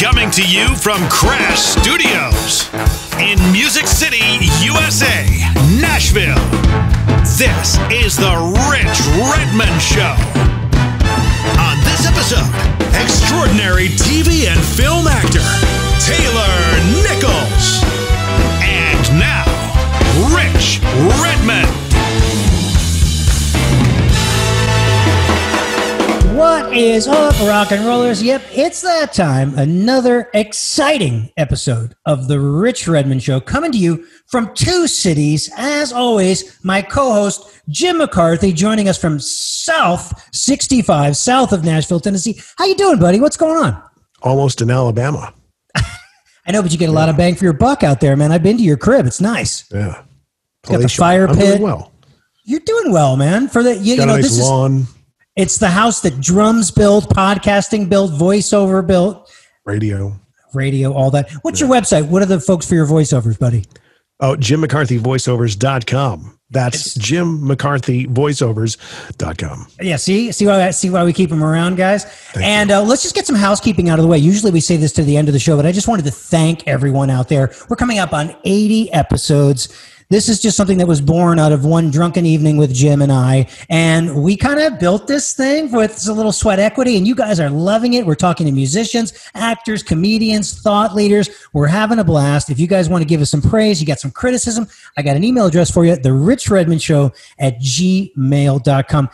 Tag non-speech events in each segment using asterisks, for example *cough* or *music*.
Coming to you from Crash Studios in Music City, USA, Nashville. This is the Rich Redmond Show. On this episode, extraordinary TV and film actor Taylor Nichols. And now, Rich Redmond. What is up, rock and rollers? Yep, it's that time. Another exciting episode of the Rich Redmond Show coming to you from two cities. As always, my co-host Jim McCarthy joining us from South 65, south of Nashville, Tennessee. How you doing, buddy? What's going on? Almost in Alabama. *laughs* I know, but you get a lot of bang for your buck out there, man. I've been to your crib. It's nice. Yeah. Got the fire I'm pit. doing well. You're doing well, man. For the you, you know, nice this is lawn, it's the house that drums built, podcasting built, voiceover built, radio. radio, all that. What's your website? What are the folks for your voiceovers, buddy? Oh, Jim McCarthy voiceovers.com. That's Jim McCarthy voiceovers.com. Yeah, see, see why see why we keep them around, guys. and uh, let's just get some housekeeping out of the way. Usually we say this to the end of the show, but I just wanted to thank everyone out there. We're coming up on 80 episodes. This is just something that was born out of one drunken evening with Jim and I, and we kind of built this thing with a little sweat equity. And you guys are loving it. We're talking to musicians, actors, comedians, thought leaders. We're having a blast. If you guys want to give us some praise, you got some criticism, I got an email address for you: the Rich Redmond Show at gmail.com.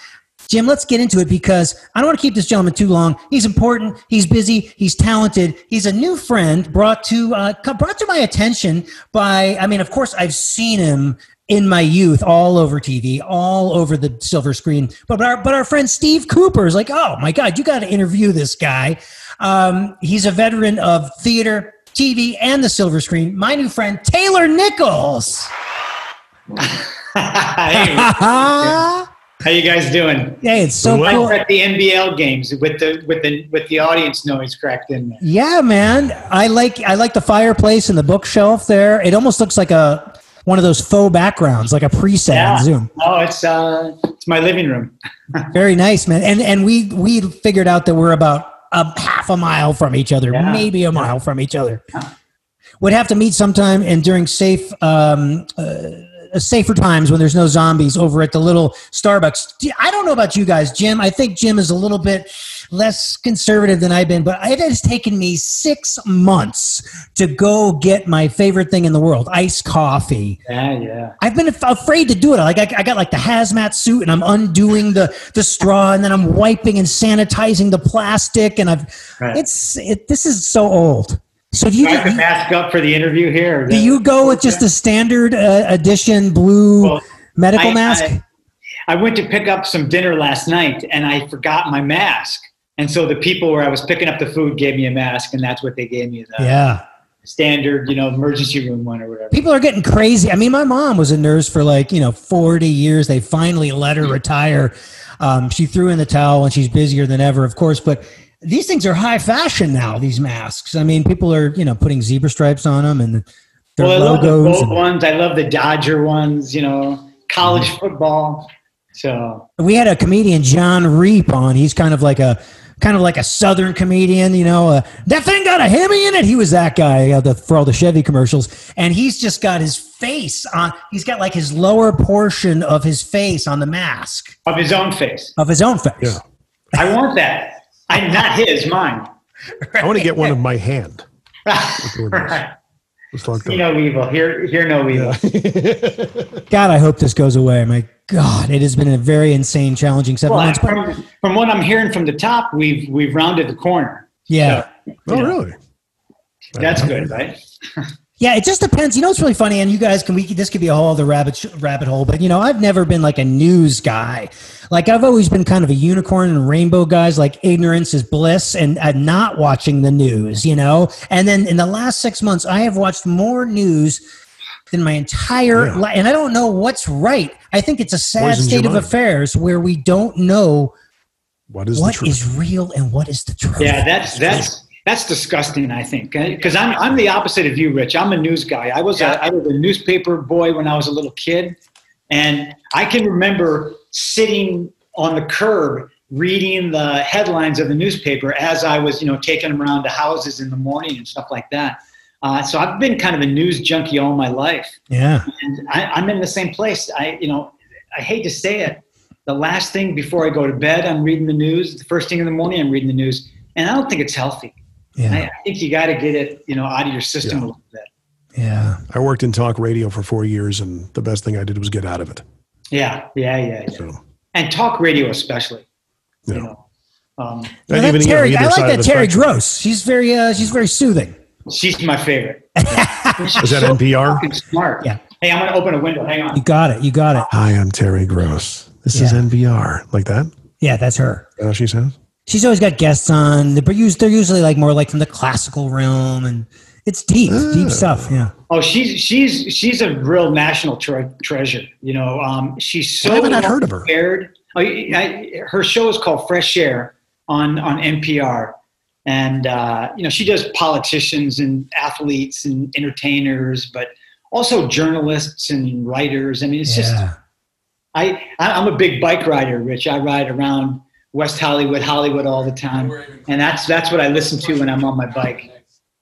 Jim, let's get into it because I don't want to keep this gentleman too long. He's important. He's busy. He's talented. He's a new friend brought to uh, brought to my attention by. I mean, of course, I've seen him in my youth all over TV, all over the silver screen. But our but our friend Steve Cooper is like, oh my God, you got to interview this guy. Um, he's a veteran of theater, TV, and the silver screen. My new friend Taylor Nichols. *laughs* hey, *laughs* how you guys doing? Hey, it's so Well- cool. At the NBL games with the with the with the audience noise cracked in there. Yeah, man. I like I like the fireplace and the bookshelf there. It almost looks like a one of those faux backgrounds, like a preset on Zoom. Oh, it's uh, it's my living room. *laughs* Very nice, man. And and we we figured out that we're about a half a mile from each other, Yeah. maybe a mile from each other. We'd have to meet sometime and during safe um, uh, safer times when there's no zombies over at the little Starbucks. I don't know about you guys, Jim. I think Jim is a little bit less conservative than I've been, but it has taken me six months to go get my favorite thing in the world, iced coffee. Yeah, yeah. I've been af- afraid to do it. Like I, I got like the hazmat suit, and I'm undoing the the straw, and then I'm wiping and sanitizing the plastic, and I've. Right. It's it. This is so old. So do you Do to mask up for the interview here? do you go with just a standard uh, edition blue Well, medical I- mask? I, I went to pick up some dinner last night and I forgot my mask. And so the people where I was picking up the food gave me a mask, and that's what they gave me the yeah. standard, you know, emergency room one or whatever. People are getting crazy. I mean, my mom was a nurse for like, you know, 40 years. They finally let her retire. Um, she threw in the towel and she's busier than ever, of course. But these things are high fashion now, these masks. I mean, people are, you know, putting zebra stripes on them and their well, I love the logos. and- ones. I love the Dodger ones. You know, college Mm-hmm. football. So we had a comedian, Jon Reep, on. He's kind of like a kind of like a southern comedian, you know. Uh, that thing got a Hemi in it. He was that guy uh, the, for all the Chevy commercials, and he's just got his face on. He's got like his lower portion of his face on the mask of his own face. of his own face. Yeah. I want that. I not his, mine. I want to get one of my hand. *laughs* right. It's like See that. no evil. Hear, hear no evil. *laughs* God, I hope this goes away. My God, it has been a very insane, challenging seven Well, months. From, from what I'm hearing from the top, we've we've rounded the corner. yeah, oh, really? That's good, right? *laughs* Yeah, it just depends. You know, it's really funny, and you guys can we this could be a whole other rabbit sh- rabbit hole. But you know, I've never been like a news guy. Like I've always been kind of a unicorn and rainbow guys. Like ignorance is bliss, and uh, not watching the news. You know, and then in the last six months, I have watched more news than my entire Yeah. life, and I don't know what's right. I think it's a sad Poisons state of affairs where we don't know What is what the truth? is real and what is the truth. Yeah, that's that's that's disgusting. I think because I'm I'm the opposite of you, Rich. I'm a news guy. I was a I was a newspaper boy when I was a little kid, and I can remember sitting on the curb reading the headlines of the newspaper as I was, you know, taking them around to houses in the morning and stuff like that. Uh, so I've been kind of a news junkie all my life, Yeah. and I, I'm in the same place. I, you know, I hate to say it, the last thing before I go to bed, I'm reading the news. The first thing in the morning, I'm reading the news, and I don't think it's healthy. I, Yeah. I think you got to get it, you know, out of your system Yeah. a little bit. Yeah. I worked in talk radio for four years, and the best thing I did was get out of it. Yeah, yeah, yeah, yeah. So, and talk radio especially. Yeah. You know, um, Well, that even, you know, Terry, I like that Terry spectrum. Gross. She's very, uh, she's very soothing. she's my favorite. *laughs* Is that NPR? Smart. Yeah. Hey, I'm gonna open a window. Hang on. You got it. You got it. Hi, I'm Terry Gross. This is NPR. Like that? Yeah, that's her. Is that how she says? She's always got guests on. They're they're usually like more like from the classical realm, and it's deep, deep stuff. Yeah. Oh, she's she's she's a real national tre- treasure. You know, um, she's so I haven't had heard of her. prepared. Oh, I, I, her show is called Fresh Air on on NPR, and uh, you know she does politicians and athletes and entertainers, but also journalists and writers. I mean, it's just yeah. I, I I'm a big bike rider, Rich. I ride around West Hollywood, Hollywood all the time, and that's that's what I listen to when I'm on my bike.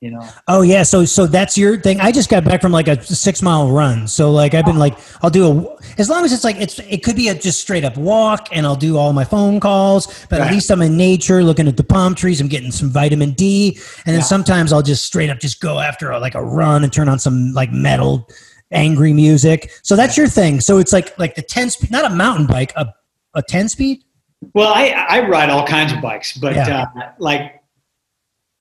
You know, Oh yeah. So so that's your thing. I just got back from like a six mile run. So like I've been like I'll do a as long as it's like it's it could be a just straight up walk, and I'll do all my phone calls. But at least I'm in nature, looking at the palm trees. I'm getting some vitamin D, and then Yeah. sometimes I'll just straight up just go after a, like a run and turn on some like metal angry music. So that's your thing. So it's like like the ten speed, not a mountain bike, a a ten speed. Well, I, I ride all kinds of bikes, but Yeah. uh, like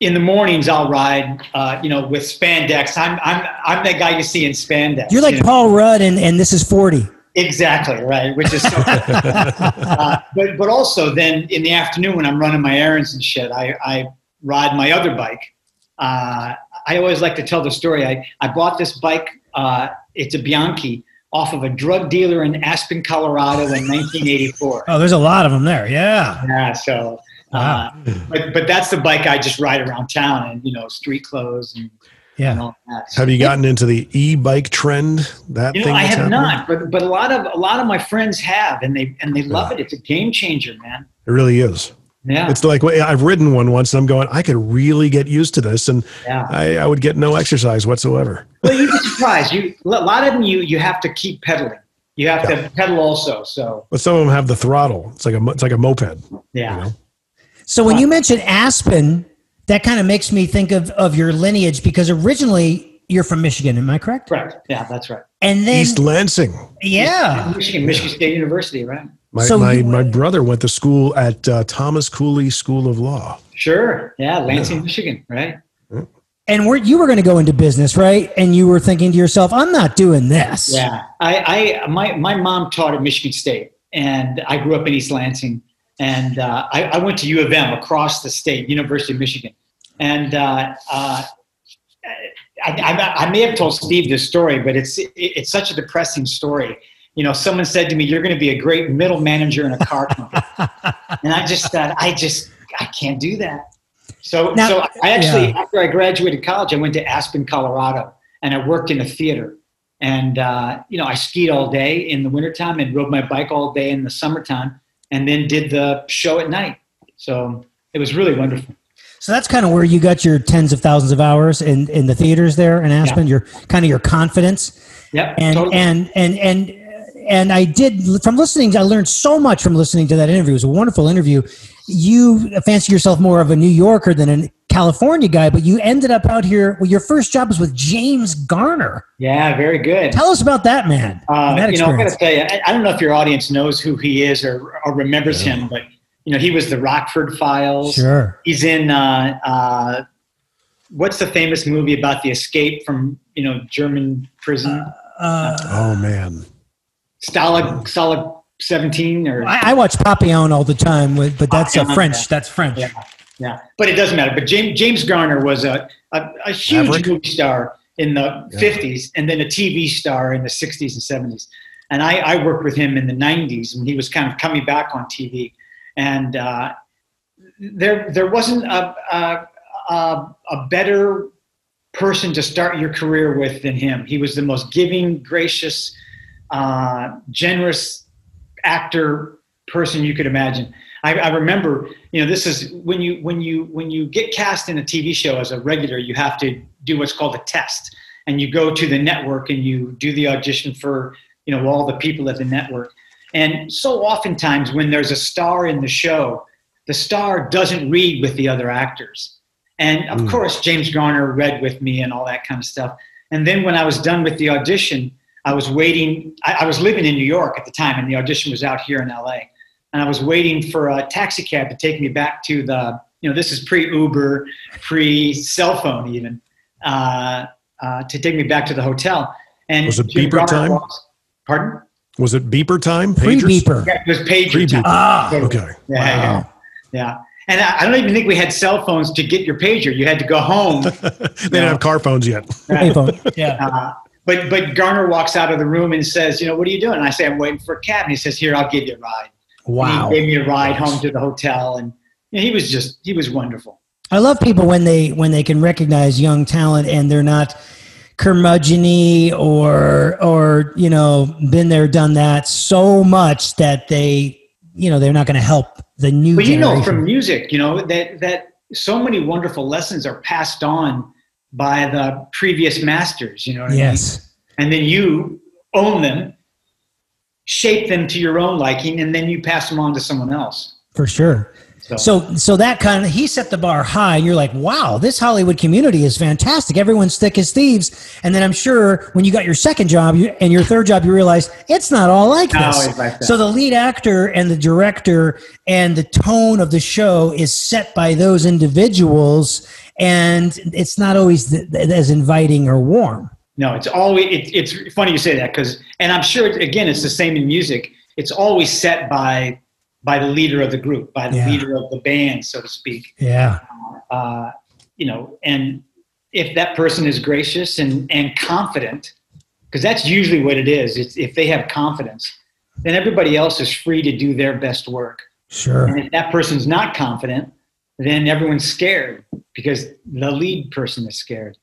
in the mornings, I'll ride, uh, you know, with spandex. I'm, I'm, I'm that guy you see in spandex. You're like you know? Paul Rudd, and and this is forty. exactly right, which is so. *laughs* uh, but but also then in the afternoon when I'm running my errands and shit, I, I ride my other bike. Uh, I always like to tell the story. I, I bought this bike. Uh, it's a Bianchi off of a drug dealer in Aspen, Colorado in 1984. *laughs* Oh, there's a lot of them there. Yeah. Yeah, so uh, but but that's the bike I just ride around town and you know street clothes and, and Yeah. all that. So, Have you gotten into the e-bike trend? That you know, thing I have happening? not, but but a lot of a lot of my friends have, and they and they love it. It's a game changer, man. It really is. Yeah, It's like well, I've ridden one once, and I'm going. I could really get used to this, and yeah. I, I would get no exercise whatsoever. Well, you'd be surprised. You a lot of them you you have to keep pedaling. You have to pedal also. So But some of them have the throttle. It's like a it's like a moped. yeah. You know? So when you mention Aspen, that kind of makes me think of, of your lineage because originally you're from Michigan, am I correct? Correct. Yeah, that's right. And then East Lansing. yeah, Michigan, Michigan State University, right? My So my, my brother went to school at uh, Thomas Cooley School of Law. Sure. Yeah, Lansing, Michigan, right? and we're, you were going to go into business, right? And you were thinking to yourself, I'm not doing this. Yeah, I, I my my mom taught at Michigan State, and I grew up in East Lansing, and uh, I, I went to U of M across the state, University of Michigan, and uh, uh, I, I, I may have told Steve this story, but it's it, it's such a depressing story. You know, someone said to me, "You're going to be a great middle manager in a car *laughs* company," and I just thought, I just I can't do that. So Now- so I actually yeah. after I graduated college, I went to Aspen, Colorado, and I worked in a theater. And uh, you know, I skied all day in the wintertime and rode my bike all day in the summertime, and then did the show at night. So it was really wonderful. So that's kind of where you got your tens of thousands of hours in, in the theaters there in Aspen. Your kind of your confidence. Yep. and totally. and and and and I did from listening. I learned so much from listening to that interview. It was a wonderful interview. You fancy yourself more of a New Yorker than a California guy, but you ended up out here. Well, your first job was with James Garner. yeah, very good. Tell us about that man. Uh, that you know, I got experience. to tell you, I, I don't know if your audience knows who he is or, or remembers him, but you know, he was the Rockford Files. sure. He's in uh, uh, what's the famous movie about the escape from you know German prison? Uh, Oh man, Stalag Stalag Seventeen or I, I watch Papillon all the time, with, but that's uh, Papillon, French. yeah. That's French. Yeah, yeah, but it doesn't matter. But James James Garner was a a, a huge Maverick? movie star in the Yeah. '50s, and then a TV star in the '60s and '70s. And I, I worked with him in the '90s when he was kind of coming back on TV, and uh, there there wasn't a, a a a better person to start your career with than him. He was the most giving, gracious, uh, generous actor person you could imagine. I, I remember, you know, this is when you when you when you get cast in a TV show as a regular, you have to do what's called a test, and you go to the network and you do the audition for you know all the people at the network. And so oftentimes when there's a star in the show, the star doesn't read with the other actors. And of Mm. course, James Garner read with me and all that kind of stuff. And then when I was done with the audition, I was waiting. I, I was living in New York at the time, and the audition was out here in LA. And I was waiting for a taxi cab to take me back to the, you know, this is pre Uber, pre cell phone even, uh, uh, to take me back to the hotel. And Was it Jim beeper Garner time? walks- Pardon? Was it beeper time? Free Pagers? beeper. Yeah, it was pager Pre-beeper. time. Ah, Okay. Yeah, yeah, Wow. yeah. And I, I don't even think we had cell phones to get your pager. You had to go home. *laughs* they didn't have car phones yet. payphone. Yeah. Uh, but but Garner walks out of the room and says, you know, what are you doing? And I say, I'm waiting for a cab. And he says, here, I'll give you a ride. Wow. And he gave me a ride home to the hotel, and you know, he was just he was wonderful. I love people when they when they can recognize young talent and they're not curmudgeony or or you know been there done that so much that they you know they're not going to help the new But you know, from music, you know that that so many wonderful lessons are passed on by the previous masters. You know what I mean? yes. and then you own them, shape them to your own liking, and then you pass them on to someone else. For sure. So, So so that kind of he set the bar high and you're like, wow, this Hollywood community is fantastic. Everyone's thick as thieves. And then I'm sure when you got your second job you, and your third job, you realize it's not all like this. like that. So the lead actor and the director and the tone of the show is set by those individuals, and it's not always th- th- as inviting or warm. no, it's always it, it's funny you say that because, and I'm sure again it's the same in music. It's always set by by the leader of the group, by the Yeah. leader of the band, so to speak. Yeah. uh, you know, and if that person is gracious and, and confident, because that's usually what it is, it's if they have confidence, then everybody else is free to do their best work. Sure. And if that person's not confident, then everyone's scared because the lead person is scared.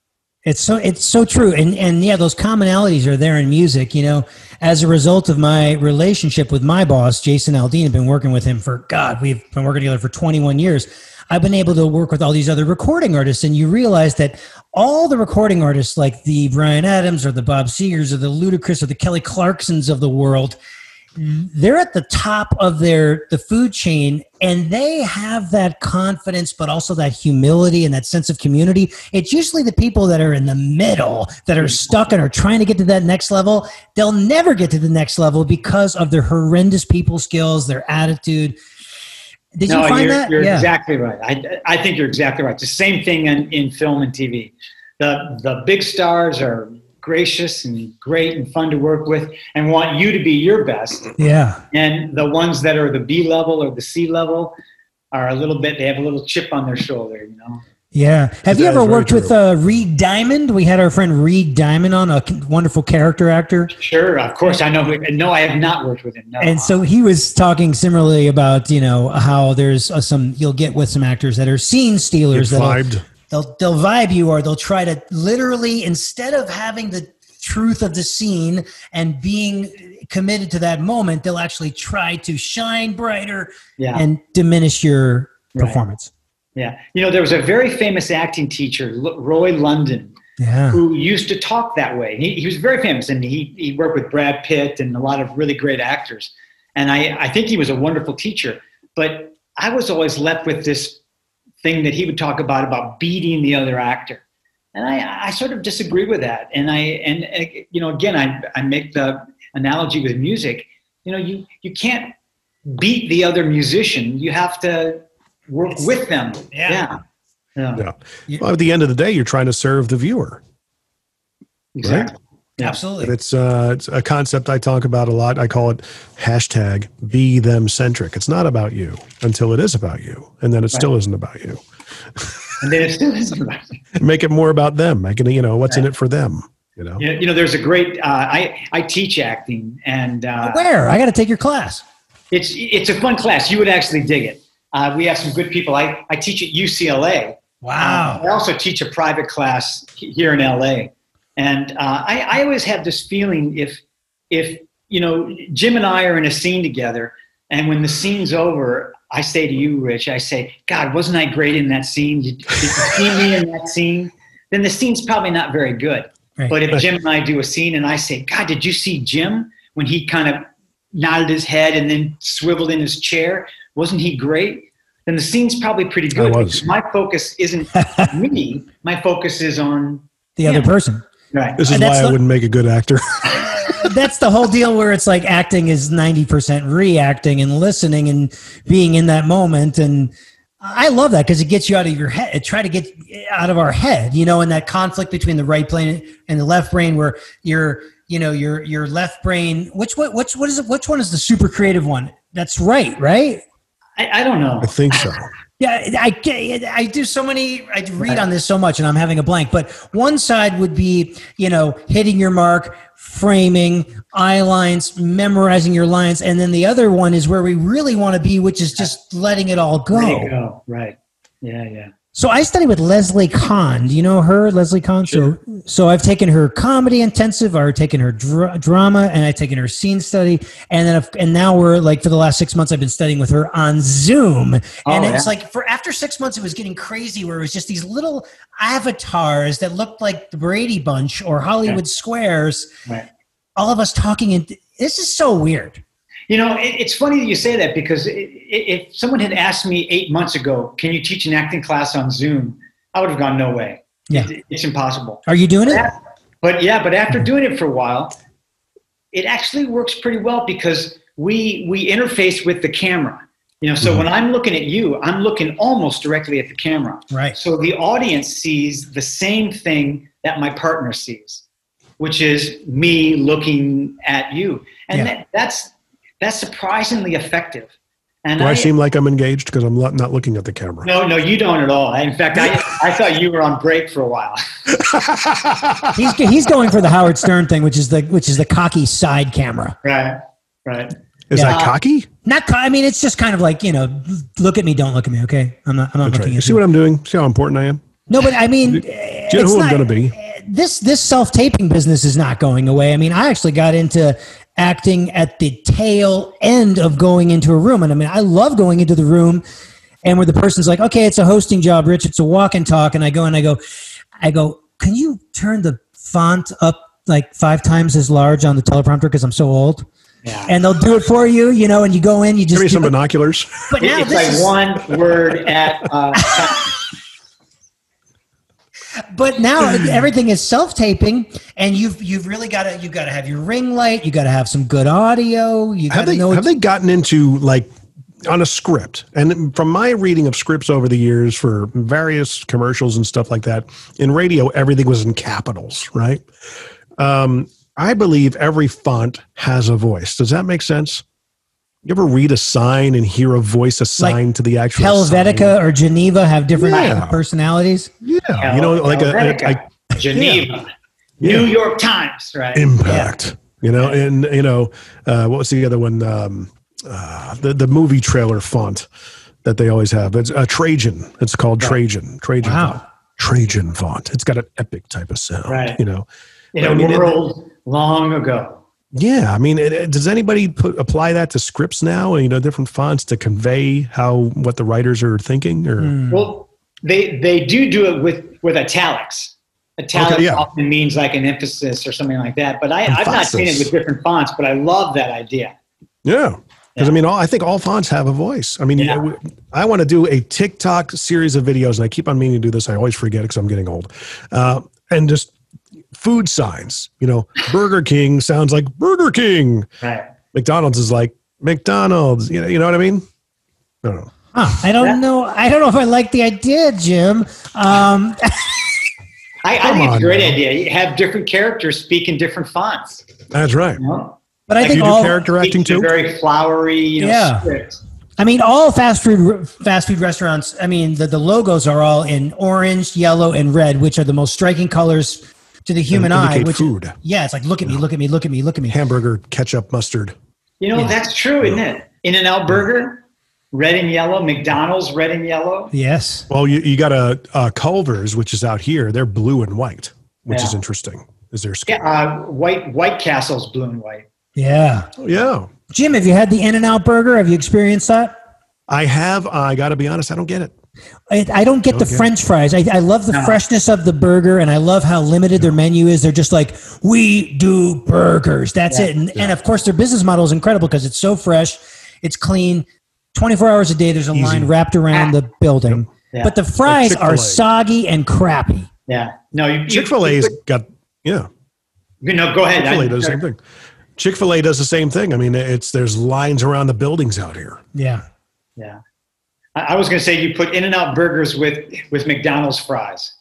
It's so it's so true, and and yeah, those commonalities are there in music. You know, as a result of my relationship with my boss, Jason Aldean, I've been working with him for God, we've been working together for 21 years. I've been able to work with all these other recording artists, and you realize that all the recording artists, like the Bryan Adams or the Bob Segers or the Ludacris or the Kelly Clarksons of the world, they're at the top of their the food chain and they have that confidence but also that humility and that sense of community it's usually the people that are in the middle that are stuck and are trying to get to that next level they'll never get to the next level because of their horrendous people skills their attitude did no, you find you're, that you're yeah exactly right. I, I think you're exactly right. It's the same thing in, in film and TV. The, the big stars are gracious and great and fun to work with and want you to be your best. yeah And the ones that are the B level or the C level are a little bit, they have a little chip on their shoulder, you know? yeah have you ever worked with uh, reed diamond we had our friend reed diamond on a wonderful character actor Sure, of course, I know. who- No, I have not worked with him. No. And so he was talking similarly about you know how there's uh, some you'll get with some actors that are scene stealers that vibed. They'll they'll vibe you or they'll try to literally instead of having the truth of the scene and being committed to that moment they'll actually try to shine brighter yeah. and diminish your Right. performance. Yeah. You know, there was a very famous acting teacher, Roy London, Yeah. who used to talk that way. He, he was very famous and he, he worked with Brad Pitt and a lot of really great actors. And I, I think he was a wonderful teacher. But I was always left with this thing that he would talk about, about beating the other actor. And I, I sort of disagree with that. And I, and, and you know, again, I, I make the analogy with music. You know, you, you can't beat the other musician. You have to work with them. Yeah. Yeah. Yeah. You- Well, at the end of the day, you're trying to serve the viewer. Exactly. Yeah. Absolutely. And it's, uh, it's a concept I talk about a lot. I call it hashtag be them centric. It's not about you until it is about you. And then it still isn't about you. *laughs* And then it still isn't right. Make it more about them. Make it, you know, what's in it for them, you know? You know, you know, there's a great. Uh, I I teach acting, and uh, Where? I got to take your class. it's it's a fun class. You would actually dig it. Uh, we have some good people. I I teach at UCLA. Wow. I also teach a private class here in LA, and uh, I I always have this feeling if if you know Jim and I are in a scene together, and when the scene's over, I say to you, Rich, I say, God, wasn't I great in that scene? Did, did you see me in that scene? Then the scene's probably not very good. Right. But if Jim and I do a scene and I say, God, did you see Jim when he kind of nodded his head and then swiveled in his chair? Wasn't he great? Then the scene's probably pretty good. My focus isn't me. My focus is on the other person. Right. This is And why that's I not- wouldn't make a good actor. *laughs* That's the whole deal where it's like acting is 90% reacting and listening and being in that moment. And I love that because it gets you out of your head. It try to get out of our head, you know, in that conflict between the right brain and the left brain where you're, you know, your your left brain, which what which what is it? Which one is the super creative one? That's right, right? I, I don't know. I think so. *laughs* Yeah, I, I do so many, I read on this so much and I'm having a blank. But one side would be, you know, hitting your mark, framing, eye lines, memorizing your lines. And then the other one is where we really want to be, which is just letting it all go. go. Right. Yeah, yeah. So I study with Leslie Kahn. Do you know her, Leslie Kahn? So, so I've taken her comedy intensive, I've taken her dra- drama, and I've taken her scene study, and then I've, and now we're like for the last six months I've been studying with her on Zoom, oh, and Oh, it's yeah. like for after six months it was getting crazy where it was just these little avatars that looked like the Brady Bunch or Hollywood Squares, Right. all of us talking, and this is so weird. You know, it, it's funny that you say that because i i if someone had asked me eight months ago, "Can you teach an acting class on Zoom?" I would have gone, "No way. Yeah. It- it's impossible." Are you doing it? But yeah, but after doing it for a while, it actually works pretty well because we we interface with the camera. You know, so mm-hmm. when I'm looking at you, I'm looking almost directly at the camera. Right. So the audience sees the same thing that my partner sees, which is me looking at you, and Yeah. that, that's that's surprisingly effective. And Do I seem like I'm engaged because I'm not not looking at the camera? no, no, you don't at all. In fact, I I thought you were on break for a while. *laughs* He's he's going for the Howard Stern thing, which is the which is the cocky side camera. right, right. Is Yeah. that cocky? Not, co- I mean, it's just kind of like you know, look at me, don't look at me. Okay, I'm not. I'm not That's right. looking You at see you. what I'm doing? See how important I am? no, but I mean, Do you eh, know who I'm going to be? Eh, this this self taping business is not going away. I mean, I actually got into acting at the tail end of going into a room, and I mean, I love going into the room, and where the person's like, "Okay, it's a hosting job, Rich. It's a walk and talk," and I go and I go, I go, "Can you turn the font up?" Like five times as large on the teleprompter because I'm so old, Yeah. and they'll do it for you, you know. And you go in, you just Give me some it. binoculars. But now it's this like is, one word at uh, *laughs* but now *clears throat* everything is self-taping, and you've you've really got to you've got to have your ring light, you got to have some good audio, you Have they know. have they gotten into like on a script? And from my reading of scripts over the years for various commercials and stuff like that, in radio everything was in capitals, right? Um, I believe every font has a voice. Does that make sense? You ever read a sign and hear a voice assigned to the actual Helvetica or Geneva have different Yeah. personalities. sign? Yeah, you know, like a, a, a Geneva, Yeah. New York Times, right? impact. You know, and you know, uh, what was the other one? Um, uh, the the movie trailer font that they always have. It's a Trajan. It's called Trajan. Trajan. Wow. Font. Trajan font. It's got an epic type of sound. Right. You know. In I a mean, it- world long ago. Yeah. I mean, it, it- does anybody put apply that to scripts now? You know, different fonts to convey how what the writers are thinking, or Hmm. Well, they they do do it with with italics. Italics Okay, yeah. often means like an emphasis or something like that. But I, I've not seen it with different fonts. But I love that idea. Yeah. Because I mean, all, I think all fonts have a voice. I mean, Yeah. you know, I want to do a TikTok series of videos, and I keep on meaning to do this. I always forget because I'm getting old. Uh, and just food signs. You know, Burger King sounds like Burger King. Right. McDonald's is like McDonald's. You know, you know what I mean? I don't know. Huh, I don't Yeah. know. I don't know if I like the idea, Jim. Um, I, I think it's a great now. idea. You have different characters speak in different fonts. That's right. You know? but I Do think you do all. character acting Speak in a too? Very flowery, you know, Yeah. script. I mean, all fast food fast food restaurants. I mean, the, the logos are all in orange, yellow, and red, which are the most striking colors to the human eye. indicate Which food. yeah, it's like look at me, look at me, look at me, look at me. Hamburger, ketchup, mustard. You know, Yeah. that's true, isn't it? In and Out Burger, red and yellow. McDonald's, red and yellow. Yes. Well, you, you got a, a Culver's, which is out here. They're blue and white, which is interesting. Is there? Yeah, uh, White White Castle's blue and white. Yeah. Yeah. Jim, have you had the In and Out Burger? Have you experienced that? I have. I got to be honest. I don't get it. I, I don't get the French fries. I, I love the No. freshness of the burger, and I love how limited their menu is. They're just like, we do burgers. That's Yeah. it. And, and of course, their business model is incredible because it's so fresh, it's clean. 24 hours a day, there's a Easy. line wrapped around the ah. building. Yeah. But the fries Like are soggy and crappy. Yeah. No, you, you- Chick Fil A's got yeah. You, no, go ahead. Chick fil A does the same thing. Chick Fil A does the same thing. I mean, it's there's lines around the buildings out here. Yeah. Yeah. I, I was going to say you put In and Out burgers with with McDonald's fries.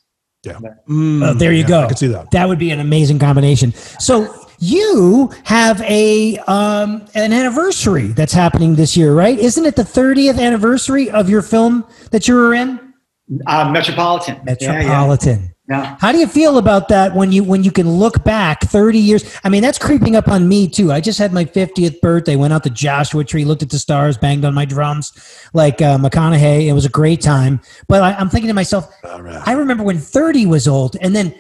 Yeah. Oh, there you yeah, go. I can see that. That would be an amazing combination. So you have a um, an anniversary that's happening this year, right? Isn't it the 30th anniversary of your film that you were in, Uh, Metropolitan. Yeah, yeah. Metropolitan? Yeah. How do you feel about that when you when you can look back 30 years? I mean, that's creeping up on me too. I just had my 50th birthday, went out to Joshua Tree, looked at the stars, banged on my drums like uh, McConaughey. It was a great time. But I, I'm thinking to myself, All right. I remember when 30 was old, and then,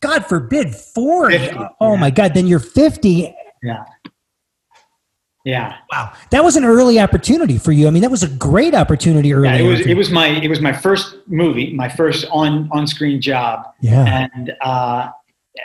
God forbid, 40. 50, oh yeah. my God, then you're 50. Yeah. Yeah. Wow, that was an early opportunity for you. I mean, that was a great opportunity early. Yeah, it was it was my it was my first movie, my first on on screen job, yeah, and uh,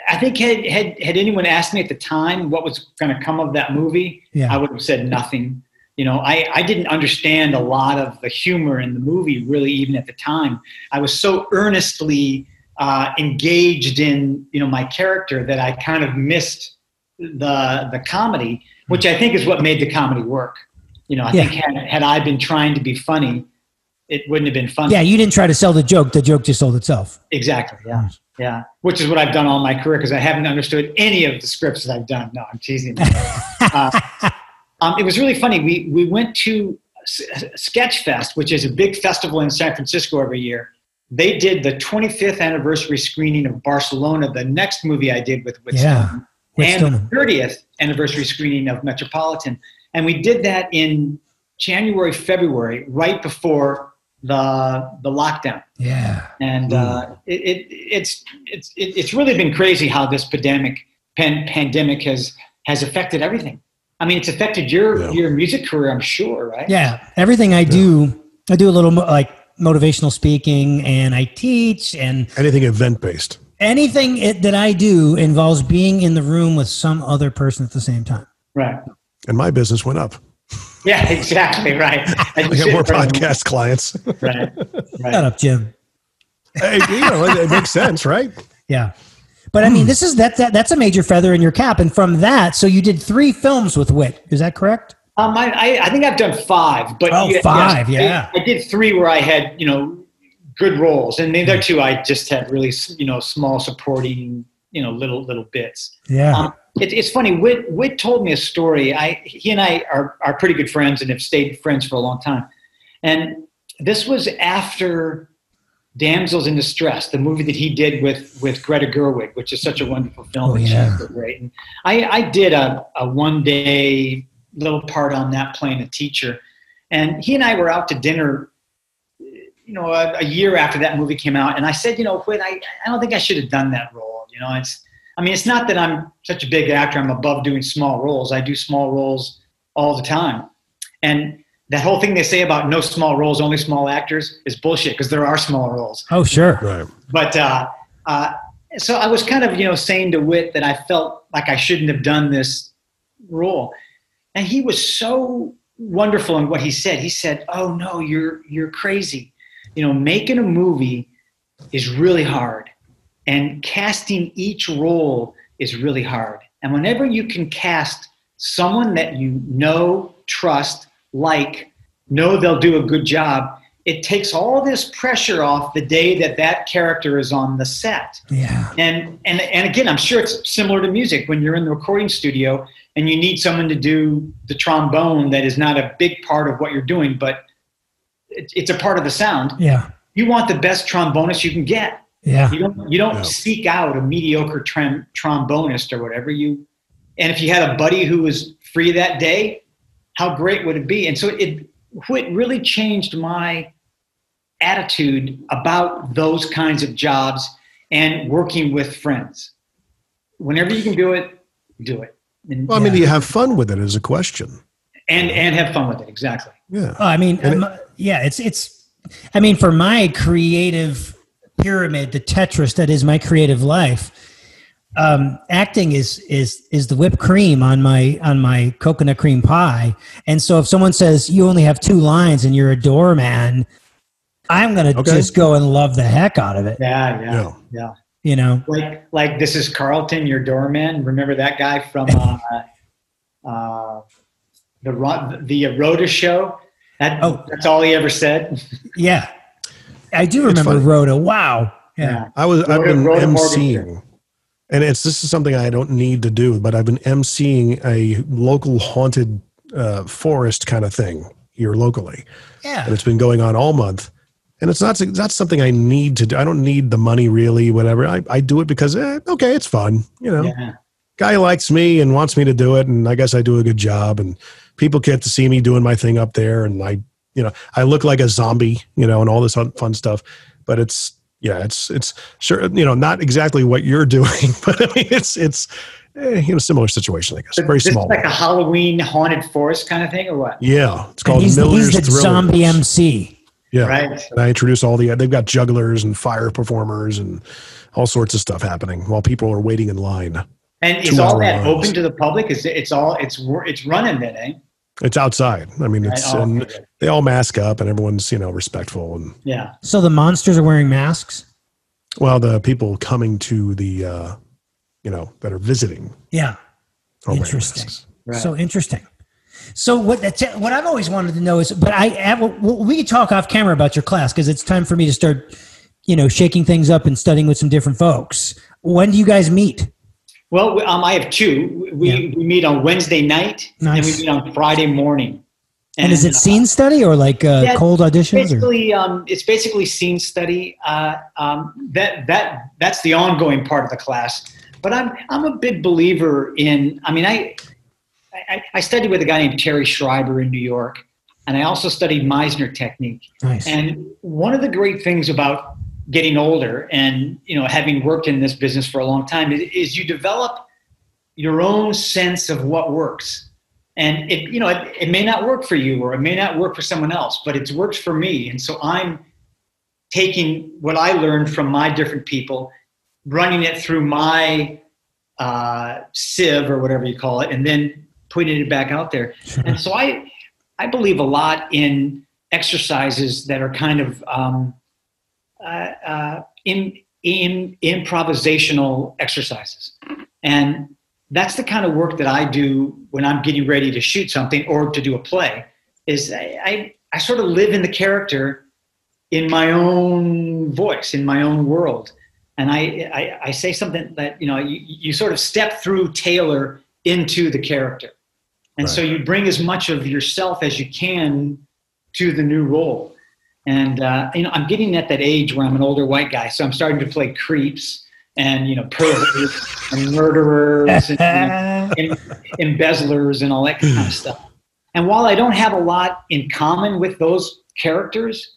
I think had had had anyone asked me at the time what was going to come of that movie, Yeah. I would have said nothing. You know, I I didn't understand a lot of the humor in the movie really even at the time. I was so earnestly uh, engaged in you know my character that I kind of missed the the comedy, which I think is what made the comedy work. You know, I Yeah. think had, had I been trying to be funny, it wouldn't have been funny. yeah. You didn't try to sell the joke; the joke just sold itself. Exactly. Yeah. Yeah. Which is what I've done all my career because I haven't understood any of the scripts that I've done. No, I'm teasing. *laughs* uh, um, it was really funny. We we went to S- Sketchfest, which is a big festival in San Francisco every year. They did the 25th anniversary screening of Barcelona, the next movie I did with with Yeah. And the 30th anniversary screening of Metropolitan, and we did that in January, February, right before the the lockdown Yeah, and uh, it, it, it's it's it, it's really been crazy how this pandemic pan, pandemic has has affected everything. I mean, it's affected your Yeah. your music career, I'm sure, right? yeah. Everything I do, I do a little mo- like motivational speaking, and I teach, and Anything event based. Anything it, that I do involves being in the room with some other person at the same time. Right. And my business went up. Yeah. *laughs* Exactly. Right. *laughs* And I got more in front them. podcast clients. Right. Shut Right. up, Jim. hey, you know, it, it makes sense, right? Yeah. But I mean, this is that, that that's a major feather in your cap. And from that, so you did three films with Whit. Is that correct? Um, I, I I think I've done five, but Oh, yeah, five, yes, I- yeah. I, did three where I had you know good roles, and the other two I just had really you know small supporting you know little little bits. Yeah. Um, it, it's funny. Whit, Whit told me a story. I he and I are are pretty good friends and have stayed friends for a long time. And this was after Damsels in Distress, the movie that he did with with Greta Gerwig, which is such a wonderful film. Oh, yeah. great. And I I did a a one day little part on that playing a teacher, and he and I were out to dinner. You know, a, a year after that movie came out, and I said, you know, Whit, I, I don't think I should have done that role. You know, it's I mean, it's not that I'm such a big actor. I'm above doing small roles. I do small roles all the time. And that whole thing they say about no small roles, only small actors is bullshit because there are small roles. oh, sure. Right. But uh, uh, so I was kind of, you know, saying to Whit that I felt like I shouldn't have done this role. And he was so wonderful in what he said. He said, "Oh no, you're you're crazy. You know, making a movie is really hard, and casting each role is really hard. And whenever you can cast someone that you know, trust, like, know they'll do a good job, it takes all this pressure off the day that that character is on the set. Yeah. And and and again, I'm sure it's similar to music when you're in the recording studio and you need someone to do the trombone that is not a big part of what you're doing, but it's a part of the sound. Yeah. You want the best trombonist you can get. Yeah. You don't you don't Yeah. seek out a mediocre trom- trombonist or whatever you. And if you had a buddy who was free that day, how great would it be? And so it what really changed my attitude about those kinds of jobs and working with friends. Whenever you can do it, do it. And, Well, I mean, Yeah. do you have fun with it? Is a question. And and have fun with it. Exactly. Yeah. Oh, I mean, And um, yeah, it's it's. I mean, for my creative pyramid, the Tetris that is my creative life, um, acting is is is the whipped cream on my on my coconut cream pie. And so, if someone says you only have two lines and you're a doorman, I'm gonna Okay. just go and love the heck out of it. Yeah, yeah, Yeah. yeah. You know, Like like this is Carlton, your doorman. Remember that guy from *laughs* uh, uh, the Ro- the Rhoda show? That Oh. that's all he ever said. yeah, I do remember funny. Rhoda. Wow. Yeah. I was I've Rhoda- been Rhoda Morgan. emceeing, and it's this is something I don't need to do, but I've been emceeing a local haunted uh, forest kind of thing here locally, Yeah. and it's been going on all month. And it's not it's not something I need to do. I don't need the money really, whatever. I, I do it because eh, okay, it's fun. You know, Yeah. guy likes me and wants me to do it, and I guess I do a good job. And people get to see me doing my thing up there, and I, you know, I look like a zombie, you know, and all this fun, fun stuff. But it's yeah, it's it's sure you know not exactly what you're *laughs* doing, but I mean it's it's eh, you know similar situation, I guess. Very This small. like a Halloween haunted forest kind of thing, or what? yeah, it's And called he's, Miller's he's the Thrillers. zombie MC. Yeah, Right. and I introduce all the they've got jugglers and fire performers and all sorts of stuff happening while people are waiting in line. And is all that lines. open to the public? Is it, it's all it's wor- it's running then, eh? It's outside. I mean, it's Right. Oh, and okay, they all mask up and everyone's you know respectful and Yeah. So the monsters are wearing masks. well the people coming to the uh you know that are visiting Yeah. are Interesting. masks. Right. So interesting. So what that's what I've always wanted to know is, but I I- we could talk off camera about your class because it's time for me to start, you know, shaking things up and studying with some different folks. When do you guys meet? Well, um, I have two. We, Yeah. we meet on Wednesday night Nice. and we meet on Friday morning. And, is it uh, scene study or like uh, yeah, cold auditions? Basically, um, it's basically scene study. Uh, um, that that that's the ongoing part of the class. But I'm I'm a big believer in. I mean, I I, I studied with a guy named Terry Schreiber in New York, and I also studied Meisner technique. Nice. And one of the great things about getting older and you know having worked in this business for a long time is, is you develop your own sense of what works. And it you know it, it may not work for you or it may not work for someone else, but it's worked for me. And so I'm taking what I learned from my different people, running it through my uh, sieve or whatever you call it, and then putting it back out there. Sure. And so I, I believe a lot in exercises that are kind of um, uh, uh, in, in improvisational exercises, and that's the kind of work that I do when I'm getting ready to shoot something or to do a play. Is I, I, I sort of live in the character in my own voice, in my own world, and I, I, I say something that you know you, you sort of step through Taylor into the character. And so you bring as much of yourself as you can to the new role. And uh, you know, I'm getting at that age where I'm an older white guy, so I'm starting to play creeps and you know perverts and murderers and, you know, *laughs* em- embezzlers and all that kind of stuff. And while I don't have a lot in common with those characters,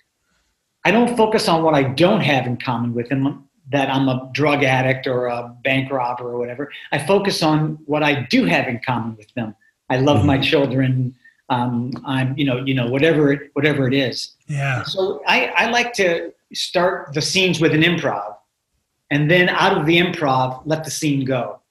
I don't focus on what I don't have in common with them. That I'm a drug addict or a bank robber or whatever. I focus on what I do have in common with them. I love my children. Um, I'm, you know, you know, whatever, it, whatever it is. yeah. So I, I like to start the scenes with an improv, and then out of the improv, let the scene go.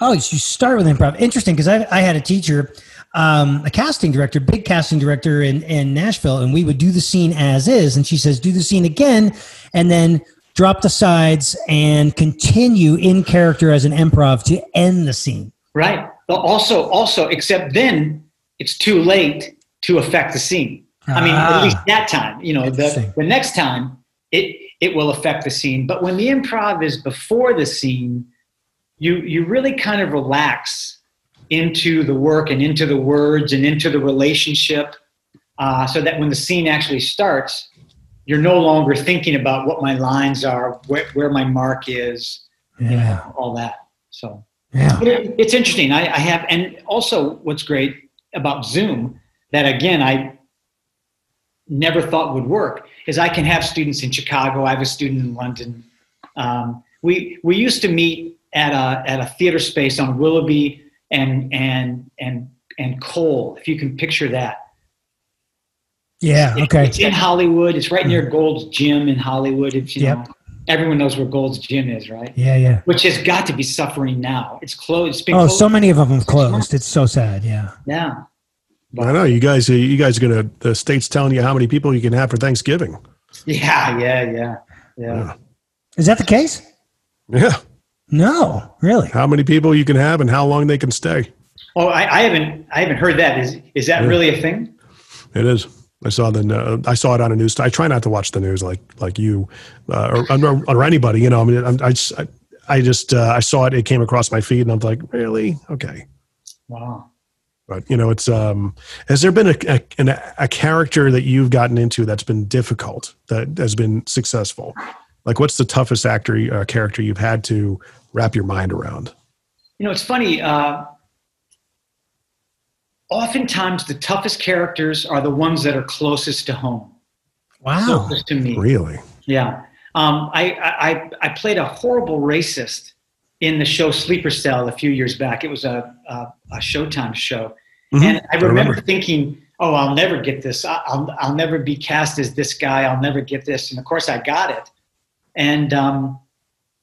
Oh, you start with improv. Interesting, because I, I had a teacher, um, a casting director, big casting director in, in Nashville, and we would do the scene as is. And she says, do the scene again, and then drop the sides and continue in character as an improv to end the scene. Right. But also, also, except then it's too late to affect the scene. I mean, Ah. at least that time. You know, the, the next time it it will affect the scene. But when the improv is before the scene, you you really kind of relax into the work and into the words and into the relationship, uh, so that when the scene actually starts, you're no longer thinking about what my lines are, where, where my mark is, you Yeah. know, all that. So. Yeah. It, it's interesting. I, I have, and also what's great about Zoom that again I never thought would work is I can have students in Chicago. I have a student in London. Um, we we used to meet at a at a theater space on Willoughby and and and and Cole. If you can picture that. Yeah. Okay. It's in Hollywood. It's right near Gold's Gym in Hollywood. If you Yep. know, everyone knows where Gold's Gym is, right? Yeah. Yeah. Which has got to be suffering now. It's closed. It's been Oh, closed. so many of them have closed. It's so sad. Yeah. Yeah. But, I know you guys. You guys are gonna. The state's telling you how many people you can have for Thanksgiving. Yeah. Yeah. Yeah. Yeah. Is that the case? Yeah, No, really. how many people you can have and how long they can stay. Oh, I, I haven't. I haven't heard that. Is is that Yeah. really a thing? It is. I saw the. Uh, I saw it on a news. I try not to watch the news like like you, uh, or, or anybody. You know, I mean, I'm, I just I, I just uh, I saw it. It came across my feed, and I'm like, really? Okay. Wow. But you know, it's um. Has there been a a, an, a character that you've gotten into that's been difficult that has been successful? Like, what's the toughest actor uh, character you've had to wrap your mind around? You know, it's funny. Uh, oftentimes, the toughest characters are the ones that are closest to home, Wow. closest to me. Really? Yeah. Um, I, I, I played a horrible racist in the show Sleeper Cell a few years back. It was a, a, a Showtime show. Mhm. And I I remember, remember. thinking, oh, I'll never get this. I- I'll, I'll never be cast as this guy. I'll never get this. And of course, I got it. And um,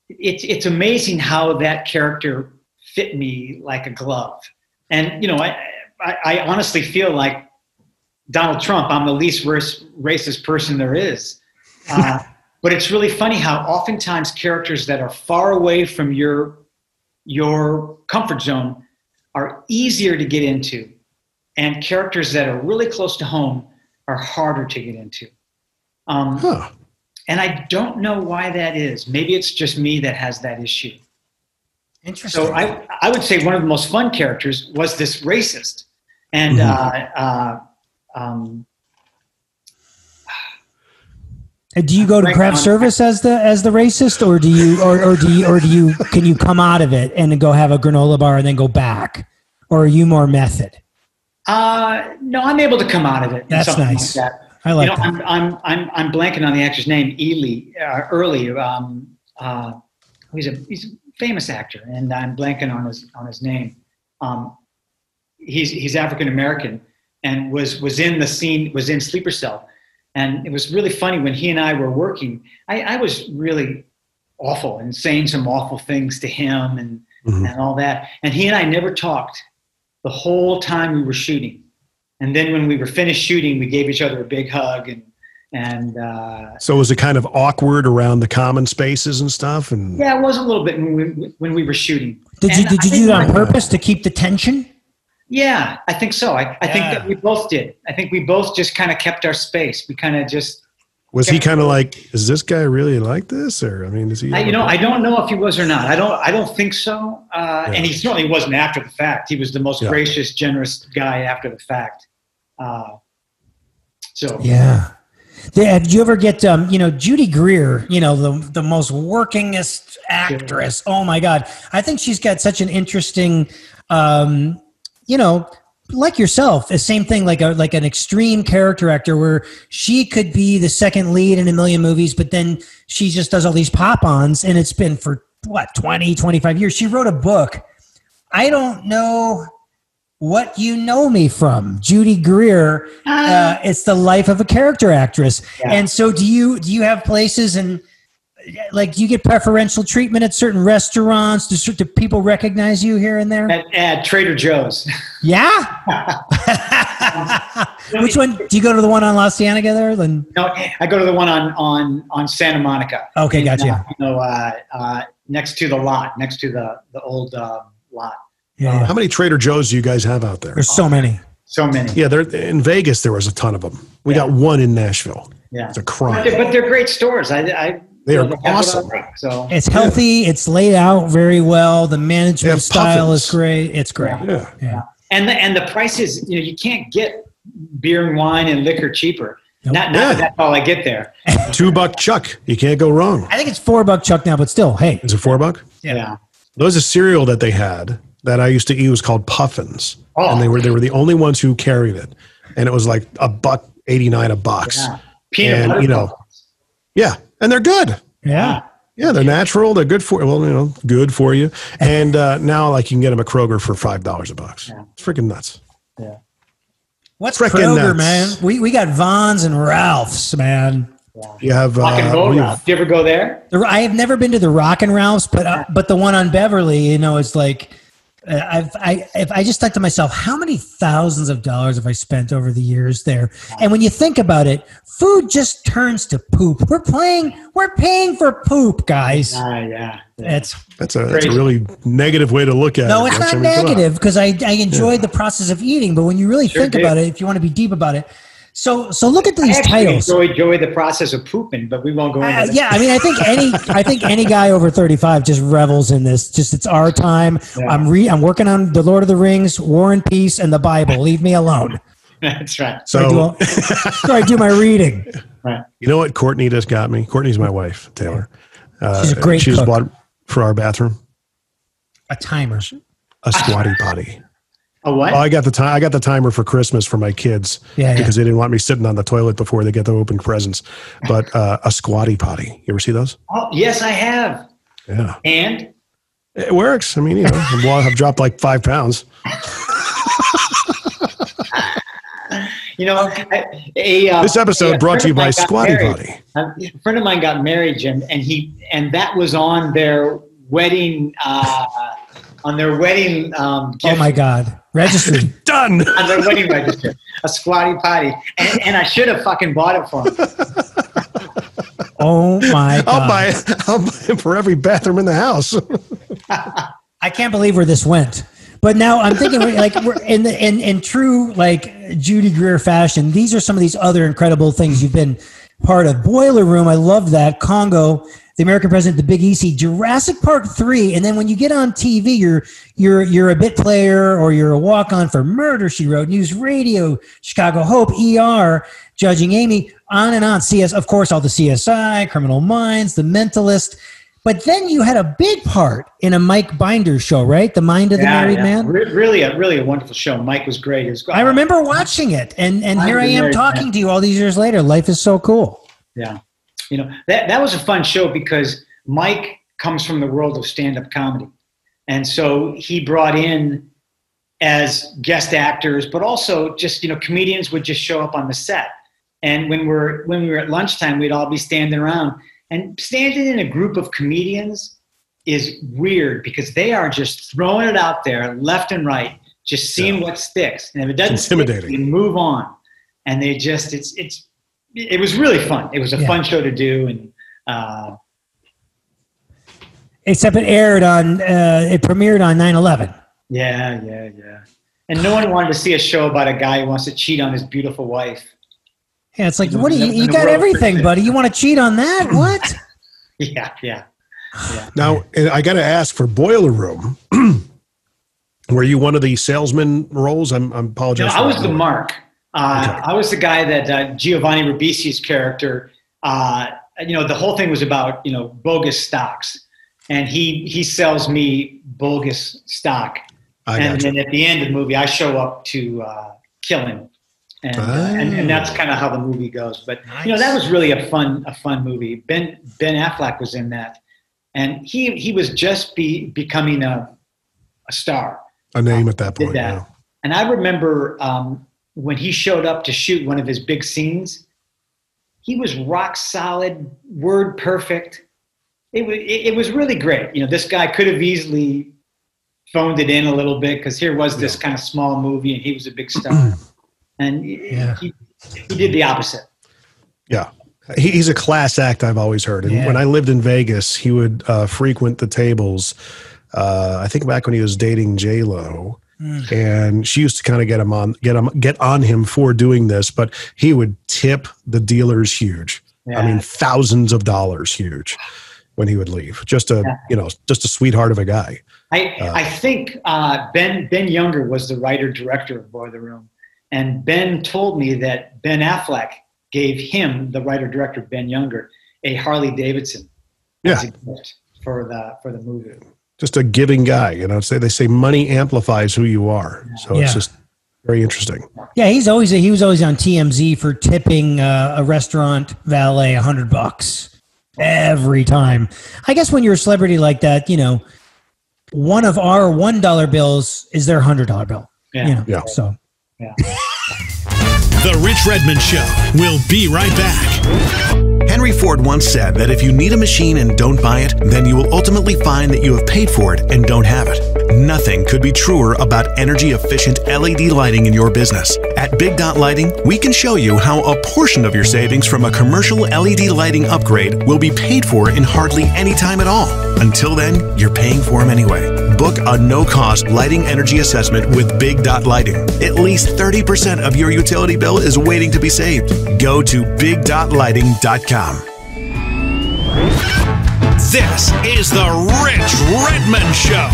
it's, it's amazing how that character fit me like a glove. And, you know, I, I, I honestly feel like Donald Trump, I'm the least rac- racist person there is. *laughs* Uh, but it's really funny how oftentimes characters that are far away from your your comfort zone are easier to get into and characters that are really close to home are harder to get into um, Huh. and i don't know why that is maybe it's just me that has that issue Interesting. so I, I would say one of the most fun characters was this racist and Mhm. uh, uh, um, do you go to craft service as the as the racist, or do you or, or do you or do you can you come out of it and go have a granola bar and then go back, or are you more method? uh, no i'm able to come out of it That's nice. like that I like you know, that. I'm, I'm, I'm, I'm blanking on the actor's name, Ely, uh, Early. Um, uh, he's a he's a famous actor, and I'm blanking on his on his name. Um, he's he's African American, and was was in the scene was in Sleeper Cell, and it was really funny when he and I were working. I, I was really awful and saying some awful things to him and Mhm. and all that, and he and I never talked the whole time we were shooting. And then when we were finished shooting, we gave each other a big hug and and uh, So was it kind of awkward around the common spaces and stuff? And yeah, it was a little bit when we when we were shooting. Did you And did I you do that on purpose to keep the tension? Yeah, I think so. I, I think that we both did. I think we both just kind of kept our space. We kind of just, was he kind of like, is this guy really like this? Or I mean, is he? I, you know, I don't know if he was or not. I don't, I don't think so. Uh, Yeah. And he certainly wasn't after the fact. He was the most Yeah. gracious, generous guy after the fact. Uh, so Yeah. Yeah, Did you ever get, um, you know, Judy Greer, you know, the, the most workingest actress. Oh my God. I think she's got such an interesting, um, you know, like yourself, the same thing, like a, like an extreme character actor where she could be the second lead in a million movies, but then she just does all these pop-ons and it's been for what, 20, 25 years. She wrote a book. I don't know what you know me from, Judy Greer. Uh, it's the life of a character actress. Yeah. And so, do you do you have places and like you get preferential treatment at certain restaurants? Do, do people recognize you here and there? at, at Trader Joe's. Yeah. *laughs* Which one? Do you go to the one on La Cienega there? Then No, I go to the one on on on Santa Monica. Okay, In, gotcha. uh, you know, uh, uh, next to the lot, next to the the old uh, lot. yeah, How many Trader Joe's do you guys have out there? there's so many. So many. Yeah, there in Vegas there was a ton of them. We Yeah. got one in Nashville. Yeah. It's a But crime. they're, but they're great stores. I, I They you are know, have what I awesome. So It's healthy. It's laid out very well. The management have style is great. It's great. Yeah. Yeah. and the and the prices, you know, you can't get beer and wine and liquor cheaper. Nope. Not, not Yeah. that that's all I get there. *laughs* Two buck chuck. You can't go wrong. I think it's four buck chuck now, but still, hey, Is it four buck? Yeah. There was a cereal that they had that I used to eat was called Puffins. Oh. And they were they were the only ones who carried it. And it was like a buck eighty nine a box. yeah. Peanut And, butter. you know, Yeah. And they're good. yeah. Yeah, they're natural. They're good for well, you know, good for you. And uh, now, like you can get them at Kroger for five dollars a box. Yeah. It's freaking nuts. Yeah. What's Frickin' Kroger, nuts. man? We we got Vons and Ralphs, man. You have uh, Rock and roll what do you- Ralph. Did you ever go there? The, I have never been to the Rock and Ralphs, but uh, but the one on Beverly, you know, is like uh, I've I if I just thought to myself, how many thousands of dollars have I spent over the years there? And when you think about it, food just turns to poop. We're playing, we're paying for poop, guys. Ah, yeah. yeah. That's a that's a really negative way to look at no, it. No, it's not I mean, come on. negative because I I enjoyed the process of eating, but when you really Sure think did. about it, if you want to be deep about it, so so look at these actually titles. enjoy, enjoy the process of pooping, but we won't go into Uh, that. yeah, I mean, I think any, *laughs* I think any guy over thirty-five just revels in this. Just it's our time. Yeah. I'm re, I'm working on the Lord of the Rings, War and Peace, and the Bible. Leave me alone. *laughs* That's right. So I do, So I do my reading. Right. you know what Courtney just got me? Courtney's my wife, Taylor. Uh, She's a great She just cook. bought for our bathroom A timer. a squatty potty. A what? Oh, I got the time. I got the timer for Christmas for my kids Yeah, yeah. because they didn't want me sitting on the toilet before they get the open presents. But *laughs* uh, a squatty potty. You ever see those? oh, yes, I have. Yeah, And it works. I mean, you know, I've dropped like five pounds. *laughs* you know, I- a uh, This episode a brought to you by Squatty married. Potty. A friend of mine got married, Jim, and he and that was on their wedding uh, on their wedding um, Oh my God, registry. *laughs* Done. on their wedding register, a squatty potty, and, and I should have fucking bought it for him. *laughs* Oh my I'll God. buy. *laughs* I'll buy it for every bathroom in the house. I can't believe where this went. But now I'm thinking, like, we're in the in in true like Judy Greer fashion. These are some of these other incredible things you've been part of. Boiler Room, I love that. Congo, The American President, The Big Easy, Jurassic Park three, and then when you get on TV, you're you're you're a bit player or you're a walk on for Murder She Wrote, News Radio, Chicago Hope, ER, Judging Amy, on and on. CS, of course, all the CSI, Criminal Minds, The Mentalist. But then you had a big part in a Mike Binder show, right? The Mind of the Yeah, Married yeah. Man. Re- really, a really a wonderful show. Mike was great. Was, I remember watching it, and and Mind here I am talking Man. to you all these years later. Life is so cool. Yeah. You know, that, that was a fun show because Mike comes from the world of stand up comedy. And so he brought in as guest actors, but also just, you know, comedians would just show up on the set. And when we're when we were at lunchtime, we'd all be standing around. And standing in a group of comedians is weird because they are just throwing it out there left and right, just seeing what sticks. And if it doesn't It's intimidating. stick, you move on. And they just it's it's it was really fun. It was a Yeah. fun show to do, and uh, Except it aired on, uh, it premiered on 9/11. yeah, yeah, yeah. And no one wanted to see a show about a guy who wants to cheat on his beautiful wife. Yeah, it's like, In what do you? You got everything, buddy. You want to cheat on that? *laughs* What? Yeah, yeah. Now, I got to ask for Boiler Room. *clears throat* were you one of the salesman roles? I'm, I'm No. I was that. the mark. Uh, Okay. I was the guy that uh, Giovanni Ribisi's character. Uh, you know, the whole thing was about you know bogus stocks, and he he sells me bogus stock, I and then at the end of the movie, I show up to uh, kill him, and, uh, and and that's kind of how the movie goes. But you know, that was really a fun a fun movie. Ben Ben Affleck was in that, and he he was just be becoming a a star. A name at that point. that. yeah. And I remember um, when he showed up to shoot one of his big scenes, he was rock solid, word perfect. It was it, was really great. You know, this guy could have easily phoned it in a little bit because here was this kind of small movie and he was a big star, *clears throat* and Yeah. he, he did the opposite. Yeah. He's a class act, I've always heard. And Yeah. when I lived in Vegas, he would uh, frequent the tables. Uh, I think back when he was dating J Lo. And she used to kind of get him on, get him, get on him for doing this. But he would tip the dealers huge. I mean, thousands of dollars huge when he would leave. Just a, Yeah. you know, just a sweetheart of a guy. I, Uh, I think uh, Ben Ben Younger was the writer director of Boiler Room, and Ben told me that Ben Affleck gave him the writer director Ben Younger a Harley Davidson as Yeah. a gift for the for the movie. Just a giving guy. You know, say they say money amplifies who you are. So Yeah. it's just very interesting. Yeah, he's always he was always on TMZ for tipping uh, a restaurant valet a hundred bucks every time. I guess when you're a celebrity like that, you know, one of our one dollar bills is their hundred dollar bill. Yeah. You know, Yeah. so Yeah. *laughs* The Rich Redmond Show will be right back. Henry Ford once said that if you need a machine and don't buy it, then you will ultimately find that you have paid for it and don't have it. Nothing could be truer about energy efficient LED lighting in your business. At Big Dot Lighting, we can show you how a portion of your savings from a commercial LED lighting upgrade will be paid for in hardly any time at all. Until then, you're paying for them anyway. Book a no cost lighting energy assessment with Big Dot Lighting. At least 30% of your utility bill is waiting to be saved. Go to bigdotlighting.com. This is the Rich Redmond Show.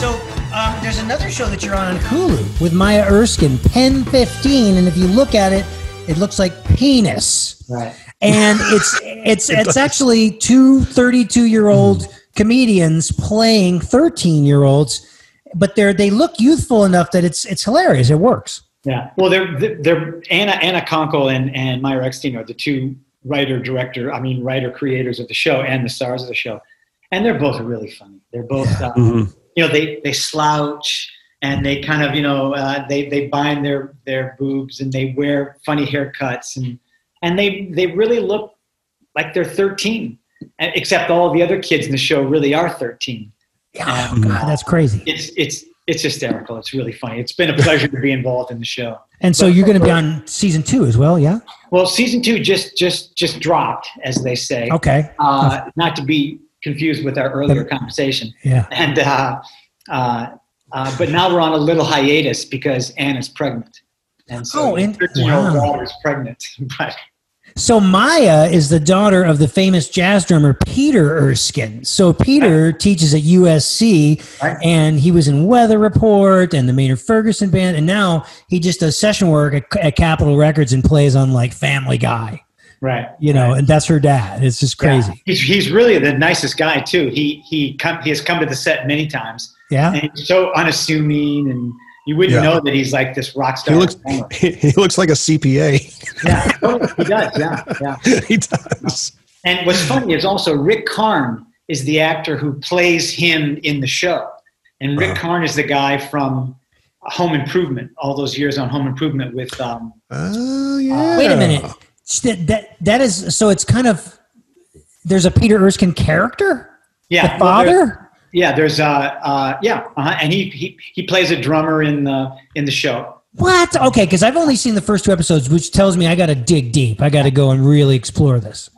So um, there's another show that you're on on Hulu with Maya Erskine, Pen 15, and if you look at it, it looks like penis. Right. And it's it's *laughs* it's actually two 32 year old comedians playing 13 year olds, but they're they look youthful enough that it's it's hilarious. It works. Yeah. Well, they're they're Anna Anna Konkle and and Maya Eckstein are the two writer director I mean writer creators of the show and the stars of the show, and they're both really funny. They're both uh, you know they they slouch and they kind of you know uh, they they bind their their boobs and they wear funny haircuts and and they they really look like they're 13 and- except all the other kids in the show really are 13 Yeah, Um, God, that's crazy. it's it's it's hysterical it's really funny it's been a pleasure to be involved in the show And so you're going to be on season two as well, yeah? well season two just just just dropped as they say Okay. uh, not to be confused with our earlier conversation Yeah. and uh, uh, uh, but now we're on a little hiatus because Anna's pregnant and so Oh, and- 13 year old wow. daughter's pregnant *laughs* but So Maya is the daughter of the famous jazz drummer Peter Erskine. So Peter teaches at USC, Right. and he was in Weather Report and the Maynard Ferguson band, and now he just does session work at, at Capitol Records and plays on like Family Guy. right You know, and that's her dad. It's just Yeah. crazy. He's, he's really the nicest guy too. He he come he has come to the set many times, Yeah. and so unassuming, and you wouldn't Yeah. know that he's like this rock He star. looks *laughs* he, he looks like a CPA. yeah, oh, he does. Yeah, yeah. *laughs* he does. And what's funny is also Rick Karn is the actor who plays him in the show, and Rick Wow. Karn is the guy from Home Improvement. All those years on Home Improvement with um, Oh yeah. Wait a minute. That, that that is so. It's kind of there's a Peter Erskine character, yeah the well, father. Yeah, there's uh, uh yeah, uh-huh, and he, he he plays a drummer in the in the show. What? Okay, because I've only seen the first two episodes, which tells me I got to dig deep. I got to go and really explore this.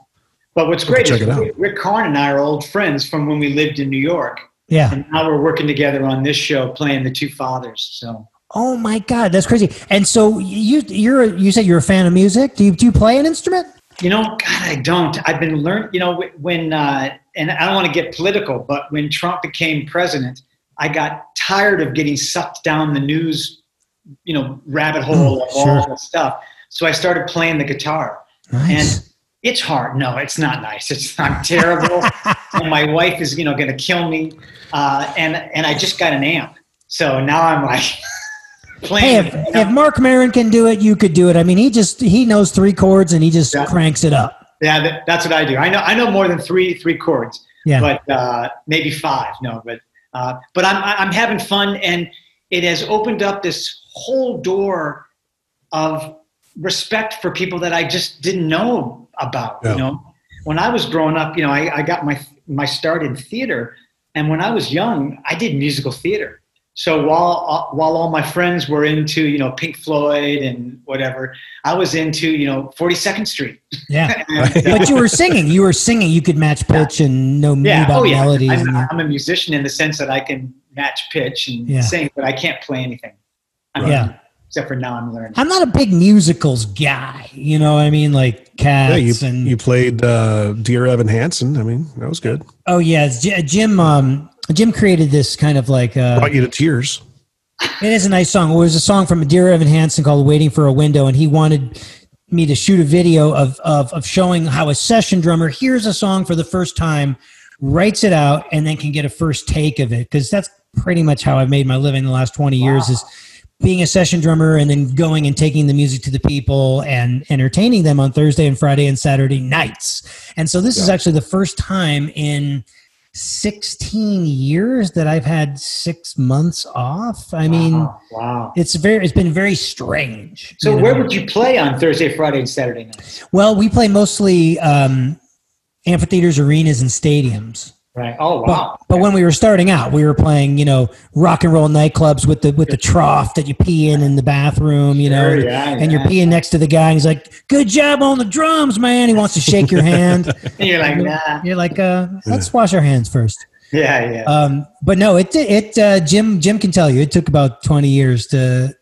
But what's great is. Rick, Rick Karn and I are old friends from when we lived in New York, Yeah. and now we're working together on this show, playing the two fathers. So Oh my God, that's crazy. And so you you're you said you're a fan of music. Do you do you play an instrument? You know, God, I don't. I've been learning. You know, when uh, and I don't want to get political, but when Trump became president, I got tired of getting sucked down the news, you know, rabbit hole of Mm, sure. all that stuff. So I started playing the guitar. Nice. And it's hard. No, it's not nice. It's I'm *laughs* terrible, and my wife is you know going to kill me. Uh, and and I just got an amp, so now I'm like *laughs* Hey, if, if Marc Maron can do it, you could do it. I mean, he just he knows three chords and he just Yeah. cranks it up. yeah, that, that's what I do. I know I know more than three three chords, Yeah. but uh, maybe five. No, but uh, but I'm I'm having fun, and it has opened up this whole door of respect for people that I just didn't know about. Yeah. You know, when I was growing up, you know, I, I got my my start in theater, and when I was young, I did musical theater. So while uh, while all my friends were into you know Pink Floyd and whatever, I was into you know 42nd Street. Yeah. *laughs* And, uh, but you were singing. You were singing. You could match pitch and know me yeah, about oh yeah. melodies. I'm, and, I'm a musician in the sense that I can match pitch and Yeah. sing, but I can't play anything. I mean, Yeah. Except for now, I'm learning. I'm not a big musicals guy. You know, what I mean, like Yeah, cats you, and you played uh, Dear Evan Hansen. I mean, that was good. oh yeah, Jim. Um, Jim created this kind of like uh, Brought you to tears. It is a nice song. It was a song from a Dear Evan Hansen called "Waiting for a Window," and he wanted me to shoot a video of, of of showing how a session drummer hears a song for the first time, writes it out, and then can get a first take of it. Because that's pretty much how I've made my living the last twenty years is being a session drummer and then going and taking the music to the people and entertaining them on Thursday and Friday and Saturday nights. And so this is actually the first time in 16 years that I've had six months off. I mean, wow. wow. it's very, it's been very strange. So you know? where would you play on Thursday, Friday, and Saturday nights? Well, we play mostly um, amphitheaters, arenas, and stadiums. Right. Oh wow. But, but, when we were starting out, we were playing, you know, rock and roll nightclubs with the with the trough that you pee in in the bathroom, you know, sure, yeah, and yeah. you're peeing next to the guy. And he's like, "Good job on the drums, man." He wants to shake your hand. and *laughs* you're like, "Nah." You're like, uh, "Let's wash our hands first. Yeah, yeah. Um, but no, it it uh, Jim Jim can tell you it took about 20 years to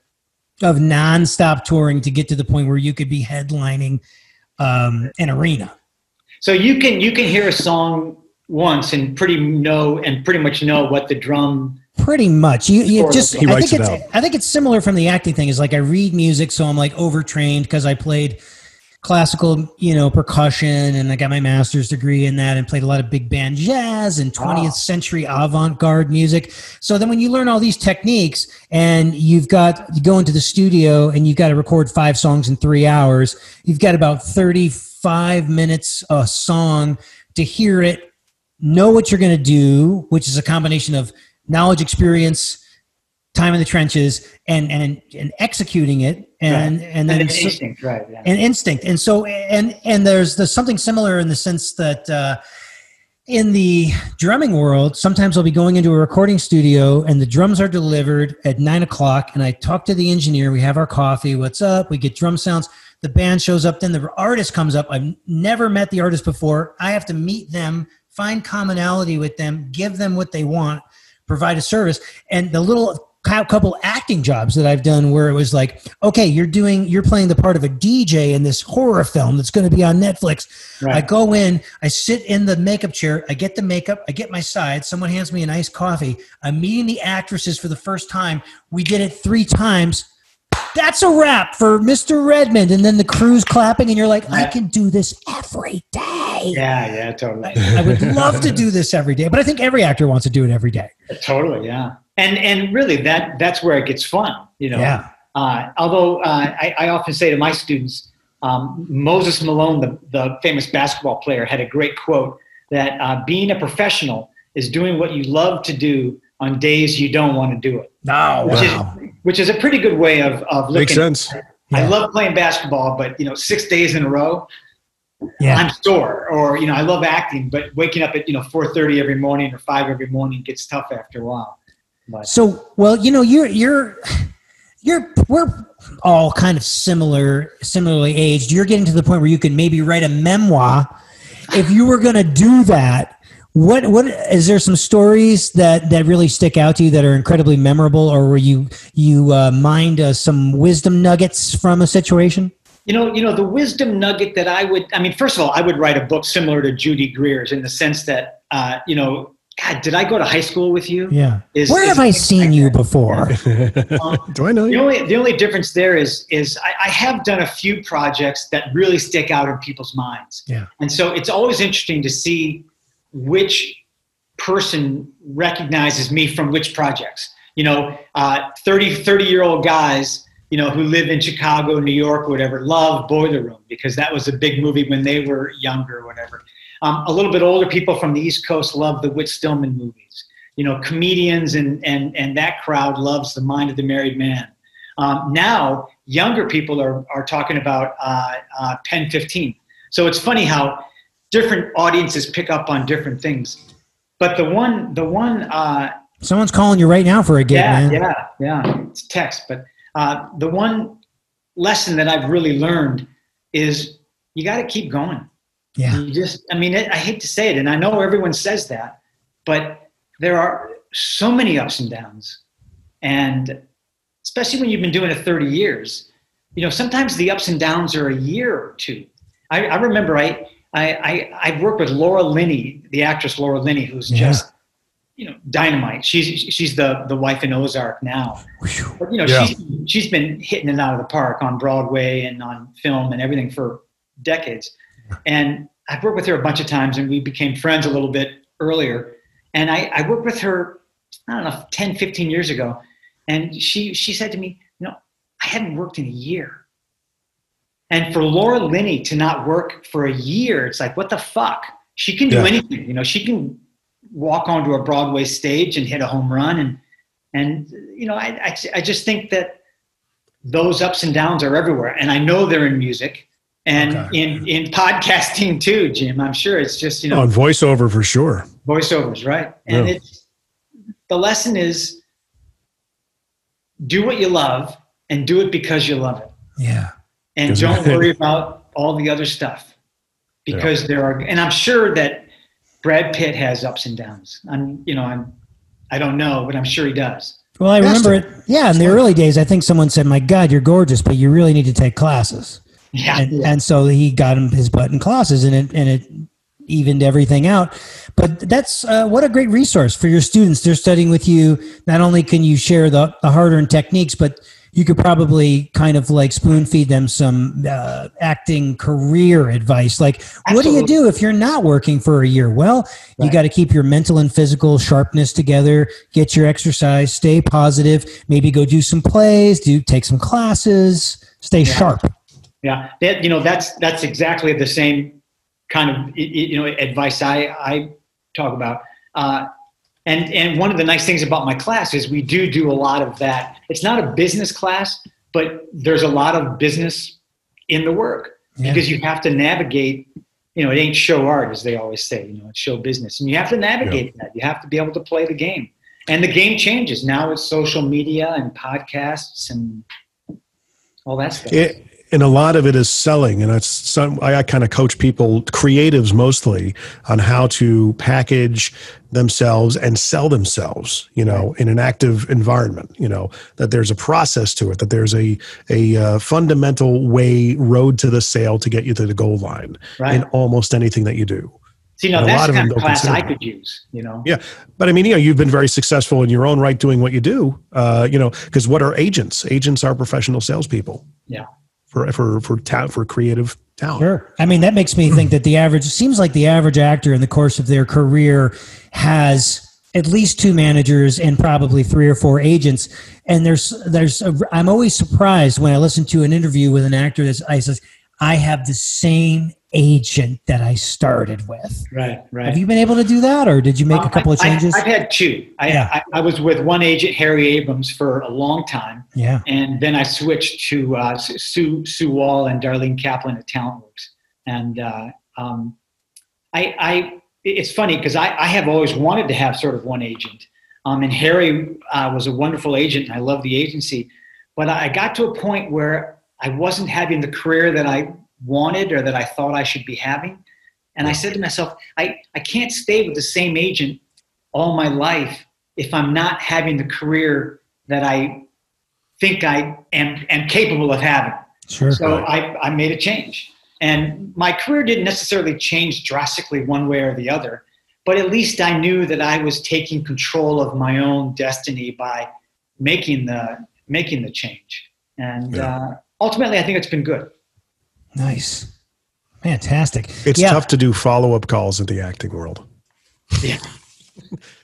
of nonstop touring to get to the point where you could be headlining um, an arena. So you can you can hear a song once and pretty know and pretty much know what the drum pretty much you, you just he I think it it's out. I think it's similar from the acting thing is like I read music so I'm like overtrained because I played classical you know percussion and I got my master's degree in that and played a lot of big band jazz and ah. 20th Wow. century avant-garde music so then when you learn all these techniques and you've got you go into the studio and you've got to record five songs in three hours you've got about 35 minutes a song to hear it know what you're going to do, which is a combination of knowledge, experience, time in the trenches, and and and executing it, and Right. and then and so- instinct, right? Yeah. and instinct. And so and and there's there's something similar in the sense that uh, in the drumming world, sometimes I'll be going into a recording studio and the drums are delivered at nine o'clock, and I talk to the engineer. We have our coffee. What's up? We get drum sounds. The band shows up. Then the artist comes up. I've never met the artist before. I have to meet them, find commonality with them, give them what they want, provide a service. And the little couple acting jobs that I've done where it was like, okay, you're doing, you're playing the part of a DJ in this horror film that's going to be on Netflix. Right. I go in, I sit in the makeup chair, I get the makeup, I get my side, someone hands me a nice coffee. I'm meeting the actresses for the first time. We did it three times. That's a wrap for Mr. Redmond. And then the crew's clapping, and you're like, I can do this every day. yeah, yeah, totally. I would love to do this every day, but I think every actor wants to do it every day. Totally, yeah. And and really, that that's where it gets fun, you know. Yeah. Uh, although uh, I, I often say to my students, um, Moses Malone, the, the famous basketball player, had a great quote that uh, being a professional is doing what you love to do on days you don't want to do it, No, which Wow. is which is a pretty good way of of looking. Makes sense. I love playing basketball, but you know, six days in a row, Yeah. I'm sore. Or you know, I love acting, but waking up at you know 4:30 every morning or five every morning gets tough after a while. But So, well, you know, you're you're you're we're all kind of similar, similarly aged. You're getting to the point where you can maybe write a memoir. If you were going to do that, what what is there some stories that that really stick out to you that are incredibly memorable, or where you you uh, mind uh, some wisdom nuggets from a situation? You know, you know, the wisdom nugget that I would, I mean, first of all, I would write a book similar to Judy Greer's in the sense that, uh, you know, God, did I go to high school with you? Yeah. Is- Where is have I seen like you that. before? *laughs* Do I know The you? only, the only difference there is, is I, I have done a few projects that really stick out in people's minds. Yeah. And so it's always interesting to see which person recognizes me from which projects. You know, uh, 30, 30 year old guys, you know, who live in Chicago, New York, whatever, love Boiler Room because that was a big movie when they were younger or whatever. Um, a little bit older people from the East Coast love the Whit Stillman movies. You know, comedians and, and, and that crowd loves The Mind of the Married Man. Um, now, younger people are, are talking about uh, uh, Pen 15. So it's funny how different audiences pick up on different things. But the one, the one, uh, Someone's calling you right now for a gig, yeah, man. yeah, yeah, it's text. But uh, the one lesson that I've really learned is you got to keep going. Yeah. You just, I mean, I hate to say it, and I know everyone says that, but there are so many ups and downs. And especially when you've been doing it 30 years, you know, sometimes the ups and downs are a year or two. I, I remember I, I, I, I've worked with Laura Linney, the actress Laura Linney, who's Yeah. just, you know, dynamite. She's, she's the, the wife in Ozark now. But, you know, Yeah. she's, she's been hitting it out of the park on Broadway and on film and everything for decades. And I've worked with her a bunch of times and we became friends a little bit earlier. And I, I worked with her, I don't know, 10, 15 years ago. And she, she said to me, you know, I hadn't worked in a year. And for Laura Linney to not work for a year, it's like, what the fuck? She can do Yeah. anything. You know, she can walk onto a Broadway stage and hit a home run. And, and you know, I, I, I just think that those ups and downs are everywhere. And I know they're in music and okay. in, in podcasting too, Jim. I'm sure it's just, you know, on voiceover for sure. Voiceovers, right? And yeah. it's the lesson is do what you love and do it because you love it. Yeah. And don't worry about all the other stuff because yeah. there are, and I'm sure that Brad Pitt has ups and downs. I'm, you know, I'm, I don't know, but I'm sure he does. Well, I remember it. Yeah, in the early days, I think someone said, "My God, you're gorgeous, but you really need to take classes." Yeah, and, yeah. and so he got him his butt in classes, and it and it evened everything out. But that's uh, what a great resource for your students. They're studying with you. Not only can you share the, the hard earned techniques, but you could probably kind of like spoon feed them some uh, acting career advice. Like, Absolutely. what do you do if you're not working for a year? Well, right. you got to keep your mental and physical sharpness together, get your exercise, stay positive, maybe go do some plays, do take some classes, stay yeah. sharp. Yeah, that, you know that's that's exactly the same kind of you know advice I I talk about. Uh, and and one of the nice things about my class is we do do a lot of that. It's not a business class, but there's a lot of business in the work yeah. because you have to navigate. You know, it ain't show art as they always say. You know, it's show business, and you have to navigate yeah. that. You have to be able to play the game, and the game changes now. It's social media and podcasts and all that stuff. It, and a lot of it is selling and it's some i, I kind of coach people creatives mostly on how to package themselves and sell themselves you know right. in an active environment you know that there's a process to it that there's a a uh, fundamental way road to the sale to get you to the goal line right. in almost anything that you do See, now that's the kind of class I could use, you know. Yeah, but I mean, you know, you've been very successful in your own right doing what you do. Uh, you know, because what are agents? Agents are professional salespeople. Yeah for for for ta- for creative talent. Sure. I mean, that makes me think that the average seems like the average actor in the course of their career has at least two managers and probably three or four agents. And there's there's a, I'm always surprised when I listen to an interview with an actor that I says I have the same agent that I started with. Right, right. Have you been able to do that, or did you make a couple of changes? I, have had two. I, yeah. I, I, was with one agent, Harry Abrams, for a long time. Yeah. And then I switched to uh, Sue Sue Wall and Darlene Kaplan at TalentWorks. And uh, um, I, I, it's funny because I, I have always wanted to have sort of one agent. Um, and Harry uh, was a wonderful agent, and I love the agency. But I got to a point where I wasn't having the career that I wanted or that I thought I should be having. And I said to myself, I, I can't stay with the same agent all my life if I'm not having the career that I think I am, am capable of having. Sure. So I, I made a change. And my career didn't necessarily change drastically one way or the other, but at least I knew that I was taking control of my own destiny by making the making the change. And yeah. uh, ultimately, I think it's been good. Nice. Fantastic. It's yeah. tough to do follow up calls in the acting world. Yeah. *laughs*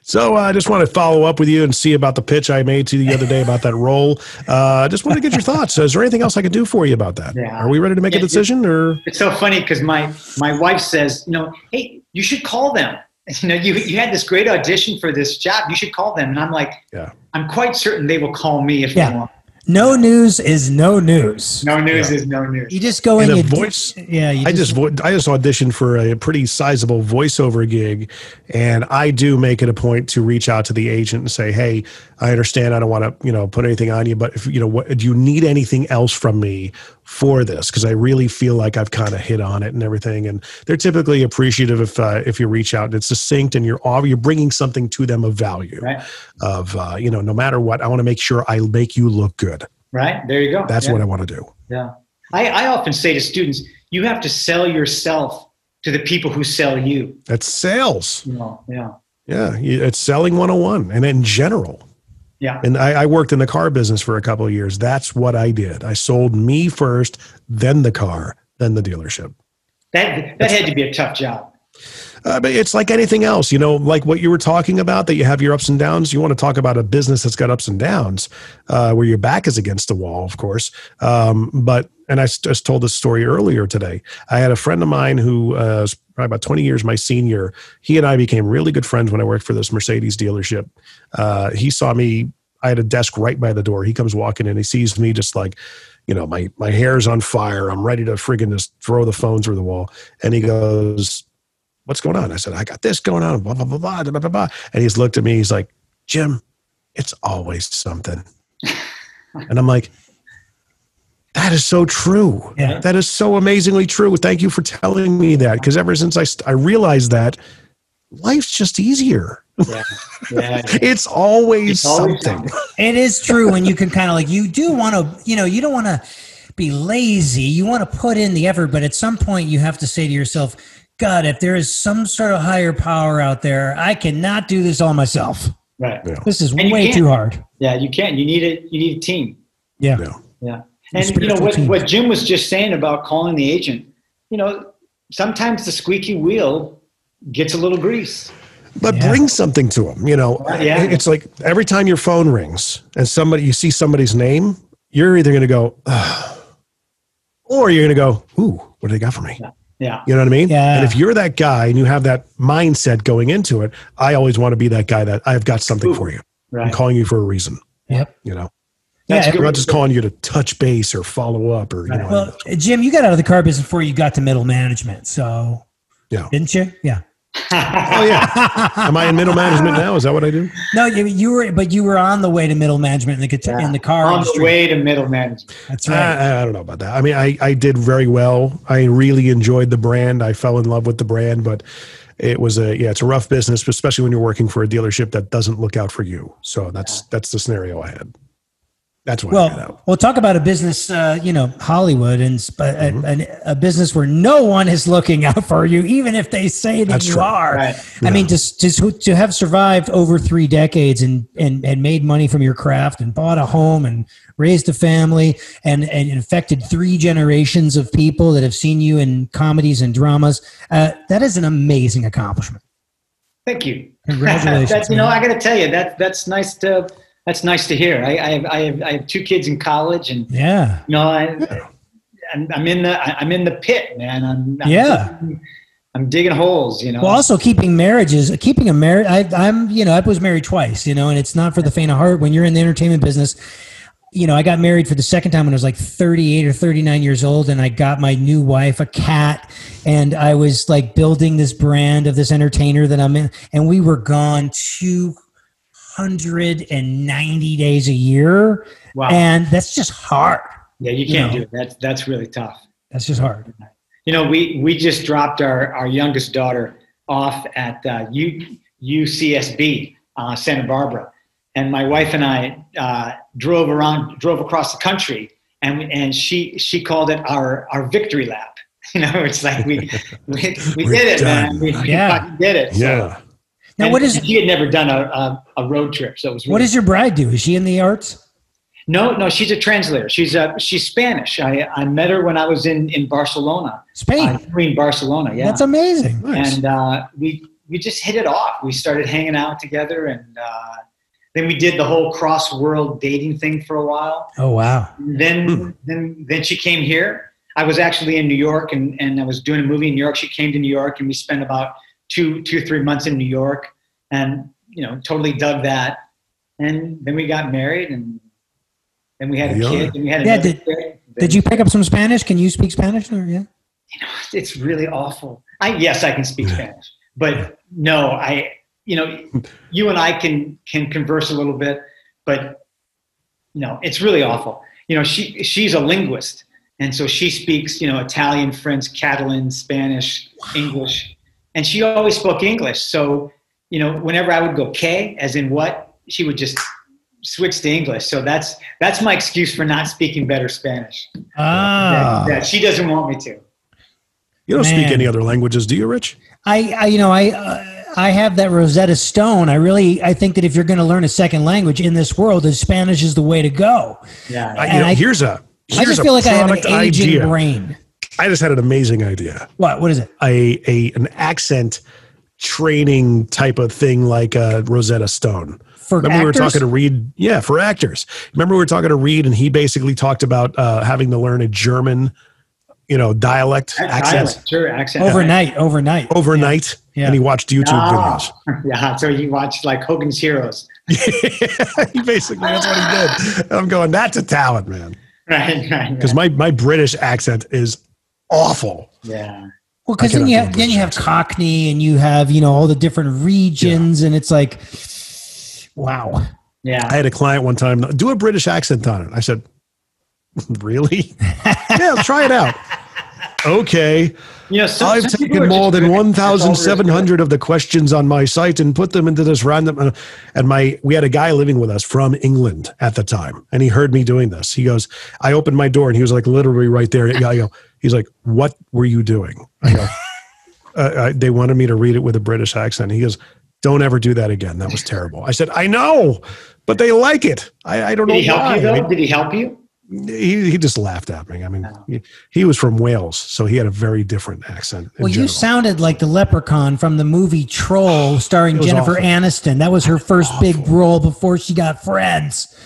So uh, I just want to follow up with you and see about the pitch I made to you the other day about that role. I uh, just want to get your thoughts. Is there anything else I can do for you about that? Yeah. Are we ready to make yeah, a decision? Or it's so funny because my my wife says, you know, hey, you should call them. *laughs* You know, you you had this great audition for this job. You should call them. And I'm like, yeah, I'm quite certain they will call me if yeah. they want. No news is no news. No news yeah. is no news. You just go in. And voice. yeah, I just, just I just auditioned for a pretty sizable voiceover gig, and I do make it a point to reach out to the agent and say, "Hey, I understand. I don't want to you know put anything on you, but if you know what, do you need anything else from me for this because I really feel like I've kind of hit on it and everything. And they're typically appreciative if uh, if you reach out and it's succinct and you're you're bringing something to them of value. Right. Of uh, you know, no matter what, I want to make sure I make you look good. Right there, you go. That's yeah. what I want to do. Yeah, I, I often say to students, you have to sell yourself to the people who sell you. That's sales. Yeah. Yeah, it's selling 101 and in general. Yeah. And I, I, worked in the car business for a couple of years. That's what I did. I sold me first, then the car, then the dealership. That that had to be a tough job. Uh, but it's like anything else, you know, like what you were talking about, that you have your ups and downs. You want to talk about a business that's got ups and downs, uh, where your back is against the wall, of course. Um, but and I just told this story earlier today. I had a friend of mine who uh, probably about 20 years my senior. He and I became really good friends when I worked for this Mercedes dealership. Uh, he saw me. I had a desk right by the door. He comes walking in. He sees me just like, you know, my my hair's on fire. I'm ready to friggin' just throw the phone through the wall. And he goes, "What's going on?" I said, "I got this going on." Blah blah blah blah blah blah. blah. And he's looked at me. He's like, "Jim, it's always something." and I'm like, that is so true. Yeah. That is so amazingly true. Thank you for telling me that because ever since I, st- I realized that life's just easier. Yeah. Yeah. *laughs* It's always It's always something. It is true when you can kind of like you do want to, you know, you don't want to be lazy. You want to put in the effort, but at some point you have to say to yourself, God, if there is some sort of higher power out there, I cannot do this all myself. Right. Yeah. This is And way too hard. Yeah. You can't. You need it. You need a team. Yeah. Yeah. Yeah. And you know what, team. what Jim was just saying about calling the agent, you know, sometimes the squeaky wheel gets a little grease. But Yeah. bring something to them. You know, uh, Yeah. it's like every time your phone rings and somebody you see somebody's name, you're either going to go, "Ugh," or you're going to go, "Ooh, what do they got for me?" Yeah. You know what I mean? Yeah. And if you're that guy and you have that mindset going into it, I always want to be that guy that I've got something Ooh. for you. I'm calling you for a reason. Yep. You know, That's yeah. I'm not just calling you to touch base or follow up or you know. Well, Jim, you got out of the car business before you got to middle management. So, Yeah. didn't you? Yeah. Oh yeah. Am I in middle management now? Is that what I do? No, you, you were, but you were on the way to middle management in the, guitar- in the car on industry. the way to middle management. That's right. I, I don't know about that. I mean, I, I did very well. I really enjoyed the brand. I fell in love with the brand, but it was a yeah, it's a rough business, especially when you're working for a dealership that doesn't look out for you. So that's that's the scenario I had. That's why I well, we'll talk about a business, uh, you know, Hollywood, and sp- a- Mm-hmm. a, a, business where no one is looking out for you, even if they say that That's you true. are. Right. I mean, to, to to have survived over three decades and and and made money from your craft and bought a home and raised a family and and infected three generations of people that have seen you in comedies and dramas, uh, that is an amazing accomplishment. Thank you. *laughs* Congratulations, that's, you know, man. I got to tell you that that's nice to that's nice to hear. I, I have I have I have two kids in college, and Yeah. you know, I, I'm, I'm in the I'm in the pit, man. I'm, I'm Yeah. digging, I'm digging holes. You know. Well, also keeping marriages, keeping a marriage. I'm, you know, I was married twice, you know, and it's not for the faint of heart. When you're in the entertainment business, you know, I got married for the second time when I was like 38 or 39 years old, and I got my new wife a cat, and I was like building this brand of this entertainer that I'm in, and we were gone 290 days a year, wow. and that's just hard. yeah, you can't you do it. That's that's really tough. That's just hard. You know, we we just dropped our our youngest daughter off at uh, U, UCSB, uh, Santa Barbara, and my wife and I uh, drove around, drove across the country, and and she she called it our our victory lap. *laughs* You know, it's like we we, we did it, man. done. We, we Yeah. fucking did it. So- Yeah. Now, and what is she had never done a, a, a road trip, so it was. Really, what does your bride do? Is she in the arts? No, no, she's a translator. She's a she's Spanish. I, I met her when I was in in Barcelona, Spain. uh, in Barcelona. Yeah, That's amazing. Nice. and uh, we we just hit it off. We started hanging out together, and uh, then we did the whole cross world dating thing for a while. Oh wow. Then then then she came here. I was actually in New York, and, and I was doing a movie in New York. She came to New York, and we spent about two two three months in New York, and you know totally dug that. And then we got married, and then we had a Yeah. kid, and we had Yeah, did- kid. Did you pick up some Spanish? Can you speak Spanish? Or, yeah. it's really awful. I yes, I can speak Spanish, but no, I you know, you and I can can converse a little bit, but you know, it's really awful. You know, she she's a linguist, and so she speaks you know Italian, French, Catalan, Spanish, English, and she always spoke English. So you know, whenever I would go K, as in what, she would just switch to English. So that's that's my excuse for not speaking better Spanish. Ah. That, that she doesn't want me to. You don't Man. speak any other languages, do you, Rich? I, I you know I uh, I have that Rosetta Stone. I really I think that if you're going to learn a second language in this world, that Spanish is the way to go. Yeah. I, you And know, I- here's a here's I just a feel like I have an product aging idea. brain. I just had an amazing idea. What? What is it? A a an accent training type of thing like uh, Rosetta Stone. For Remember we were talking to Reed, yeah, for actors. Remember we were talking to Reed, and he basically talked about uh, having to learn a German you know, dialect accents Dialect, sure, accent. Overnight, overnight. overnight, Yeah. and he watched YouTube Oh, videos. *laughs* yeah, so he watched like Hogan's Heroes. *laughs* he basically that's what he did. I'm going, that's a talent, man. *laughs* Right, right. Because my my British accent is awful. yeah. Well, because then you have, then you have Cockney and you have you know all the different regions, and it's like, wow. Yeah. I had a client one time do a British accent on it. I said, *laughs* "Really? *laughs* yeah, try it out." Okay, Yes, some, I've taken more than good. That's all there is to it. 1,700 of the questions on my site and put them into this random. uh, And my, we had a guy living with us from England at the time, and he heard me doing this. He goes, I opened my door, and he was like literally right there. I go, he's like, "What were you doing?" I go, uh, I, "They wanted me to read it with a British accent." He goes, "Don't ever do that again. That was terrible." I said, "I know, but they like it. I, I don't Did know he help why." you I though? mean, Did he help you? He, he just laughed at me. I mean, he, he was from Wales, so he had a very different accent. Well, you sounded like the leprechaun from the movie Troll, *sighs* starring Jennifer awful. Aniston. That was her first big role before she got Friends.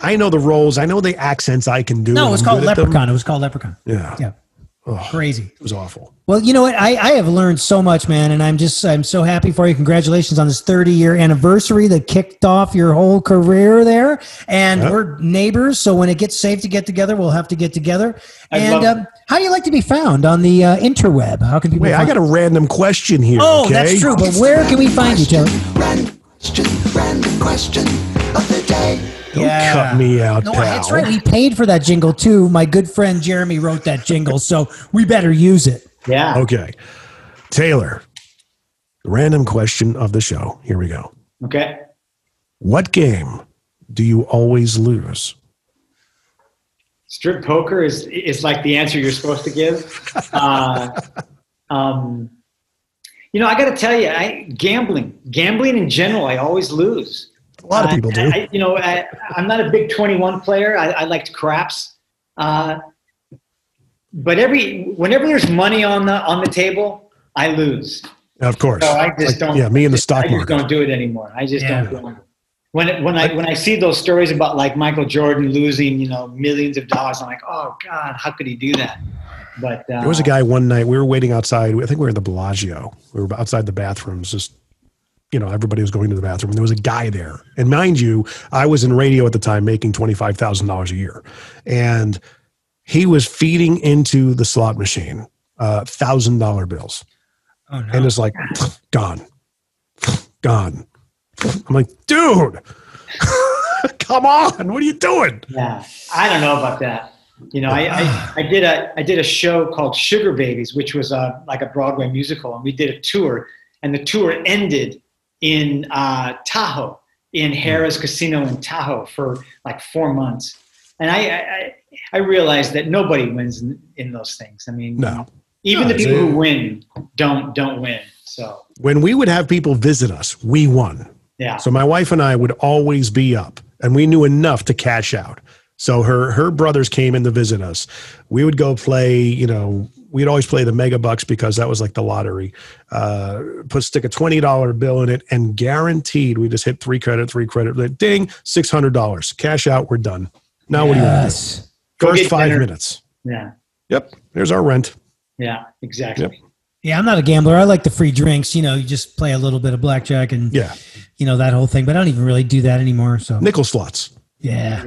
I know the roles. I know the accents I can do. No, it was called good at them. Leprechaun. It was called Leprechaun. Yeah. Yeah, Oh, crazy. it was awful. Well, you know what? I, I have learned so much, man, and I'm just I'm so happy for you. Congratulations on this 30 year anniversary that kicked off your whole career there. And Yep. we're neighbors, so when it gets safe to get together, we'll have to get together. I and love um, how do you like to be found on the uh, interweb? How can people? Wait, I got a random question here. Oh, okay? that's true. But where can we find you, Taylor? Random question, random question of the day. Don't cut me out, No, pal. that's right. We paid for that jingle too. My good friend Jeremy wrote that jingle, so we better use it. Yeah. Okay, Taylor. Random question of the show. Here we go. Okay. What game do you always lose? Strip poker is is like the answer you're supposed to give. *laughs* Uh, um, you know, I got to tell you, I gambling, gambling in general, I always lose. A lot of Uh, people do. I, you know, I, I'm not a big 21 player. I, I liked craps. Uh, but every whenever there's money on the on the table, I lose. of course. So I just Like, don't. Yeah, me in the stock I just market. don't do it anymore. I just Yeah. don't do it. When it, when I when I see those stories about like Michael Jordan losing, you know, millions of dollars, I'm like, oh God, how could he do that? But uh, There was a guy one night. We were waiting outside. I think we were in the Bellagio. We were outside the bathrooms. Just you know, everybody was going to the bathroom. And there was a guy there. And mind you, I was in radio at the time, making twenty five thousand dollars a year, and he was feeding into the slot machine uh, thousand dollar bills, Oh no! and it's like gone, gone. I'm like, dude, *laughs* come on, what are you doing? Yeah, I don't know about that. You know, I, I, I did a I did a show called Sugar Babies, which was a like a Broadway musical, and we did a tour, and the tour ended in uh, Tahoe, in Harrah's Casino in Tahoe for like four months, and I I, I realized that nobody wins in, in those things. I mean, No. even No, the people it's a- who win don't don't win. So When we would have people visit us, we won. yeah, So my wife and I would always be up, and we knew enough to cash out. So her her brothers came in to visit us. We would go play. You know, we'd always play the mega bucks because that was like the lottery. Uh, put stick a twenty dollar bill in it, and guaranteed we just hit three credit, three credit. Ding, six hundred dollars. Cash out. We're done. Now what do you want to do? Go First get five dinner. minutes. yeah, Yep. There's our rent. yeah, exactly. Yeah, I'm not a gambler. I like the free drinks. You know, you just play a little bit of blackjack and Yeah. you know that whole thing. But I don't even really do that anymore. So Nickel slots. yeah,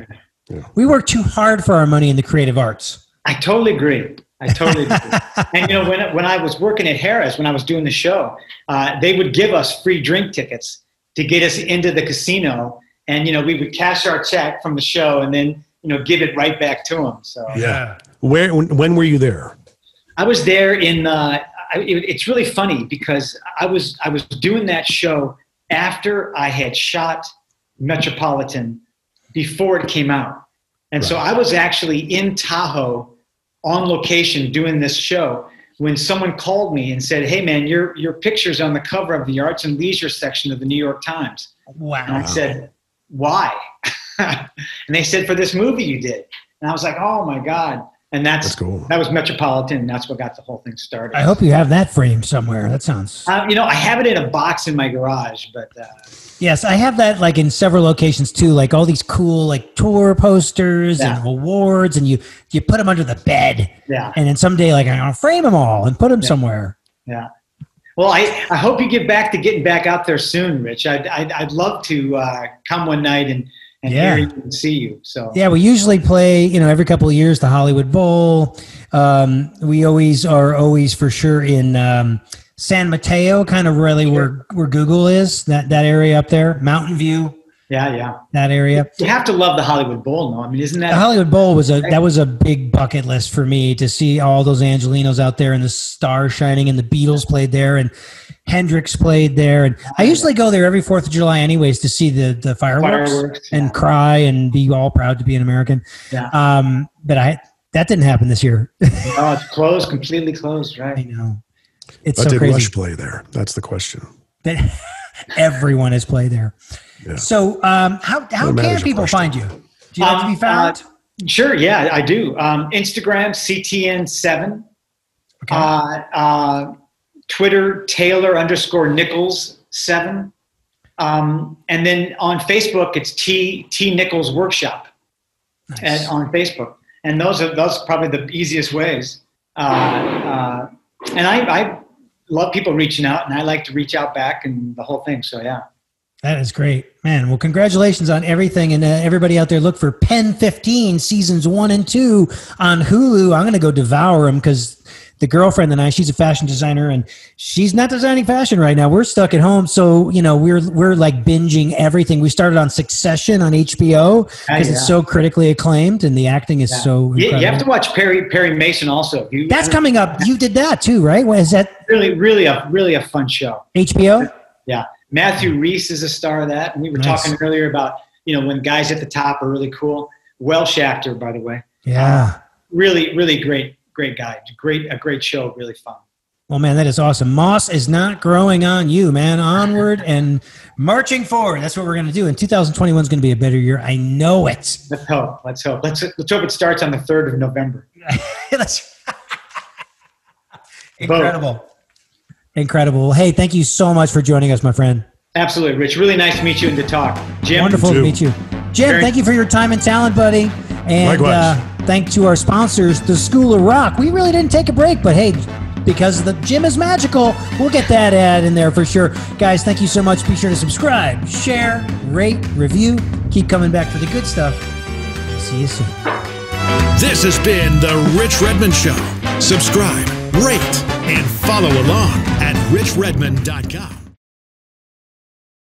Yeah. we work too hard for our money in the creative arts. I totally agree. I totally agree. and you know, when when I was working at Harrah's, when I was doing the show, uh, they would give us free drink tickets to get us into the casino, and you know, we would cash our check from the show and then you know give it right back to them. So Yeah. Where? When, when were you there? I was there in. Uh, I, it, it's really funny because I was I was doing that show after I had shot Metropolitan before it came out, and so I was actually in Tahoe on location doing this show when someone called me and said, "Hey man, your your picture's on the cover of the Arts and Leisure section of the New York Times." Wow. And I said, "Why?" *laughs* and they said, "For this movie you did." And I was like, "Oh my god!" and that's, That's cool. that was Metropolitan, and that's what got the whole thing started. I hope you have that frame somewhere. That sounds. Uh, you know, I have it in a box in my garage, but uh, Yes, I have that like in several locations too. Like all these cool like tour posters and awards, and you you put them under the bed, yeah, and then someday like I'm gonna frame them all and put them somewhere. yeah. Well, I, I hope you get back to getting back out there soon, Rich. I'd, I'd, I'd love to uh, come one night and, and Yeah. hear you and see you. So Yeah, we usually play, you know, every couple of years the Hollywood Bowl. Um, we always are always for sure in um, San Mateo, kind of really where where Google is that that area up there, Mountain View, yeah, yeah. that area. You have to love the Hollywood Bowl, no? I mean, isn't that The Hollywood Bowl was a that was a big bucket list for me to see all those Angelinos out there and the stars shining and the Beatles played there and Hendrix played there and I usually go there every Fourth of July anyways to see the the fireworks, Fireworks, and yeah. cry and be all proud to be an American. Yeah. Um, but I that didn't happen this year. *laughs* Oh, it's closed, completely closed, right? I know it's But so did crazy Rush play there? That's the question. that *laughs* everyone has played there. Yeah. So um, how how Well, can people find you? Do you like to Um, be found? Sure, yeah, I do. Um, Instagram, CTN7. Okay. Uh, uh, Twitter, Taylor underscore Nichols 7. Um, and then on Facebook, it's T, T Nichols Workshop Nice. and on Facebook. And those are those are probably the easiest ways. Uh, uh, and I, I love people reaching out, and I like to reach out back and the whole thing. So, yeah. That is great, man. Well, congratulations on everything, and uh, everybody out there, look for PEN15 seasons one and two on Hulu. I'm going to go devour them because the girlfriend and I, she's a fashion designer, and she's not designing fashion right now. We're stuck at home, so you know we're we're like binging everything. We started on Succession on HBO because ah, Yeah, yeah. it's so critically acclaimed, and the acting is so. You, you have to watch Perry Perry Mason also. You, That's coming up. You did that too, right? What is that? really, really a really a fun show. HBO? Yeah, Matthew Rhys is a star of that, and we were Nice. talking earlier about you know when guys at the top are really cool. Welsh actor, by the way, Yeah. really, really great, great guy. Great, a great show, really fun. Well, man, that is awesome. Moss is not growing on you, man. Onward *laughs* and marching forward. That's what we're going to do. And 2021 is going to be a better year. I know it. Let's hope. Let's hope. Let's let's hope it starts on the third of November. *laughs* That's incredible. Incredible. Hey, thank you so much for joining us, my friend. Absolutely, Rich. Really nice to meet you and to talk. Jim, Wonderful to meet you. Jim, Very- thank you for your time and talent, buddy. And Likewise. uh, thank to our sponsors, the School of Rock. We really didn't take a break, but hey, because the gym is magical, we'll get that ad in there for sure. Guys, thank you so much. Be sure to subscribe, share, rate, review. Keep coming back for the good stuff. See you soon. This has been The Rich Redmond Show. Subscribe, rate, and follow along at richredmond.com.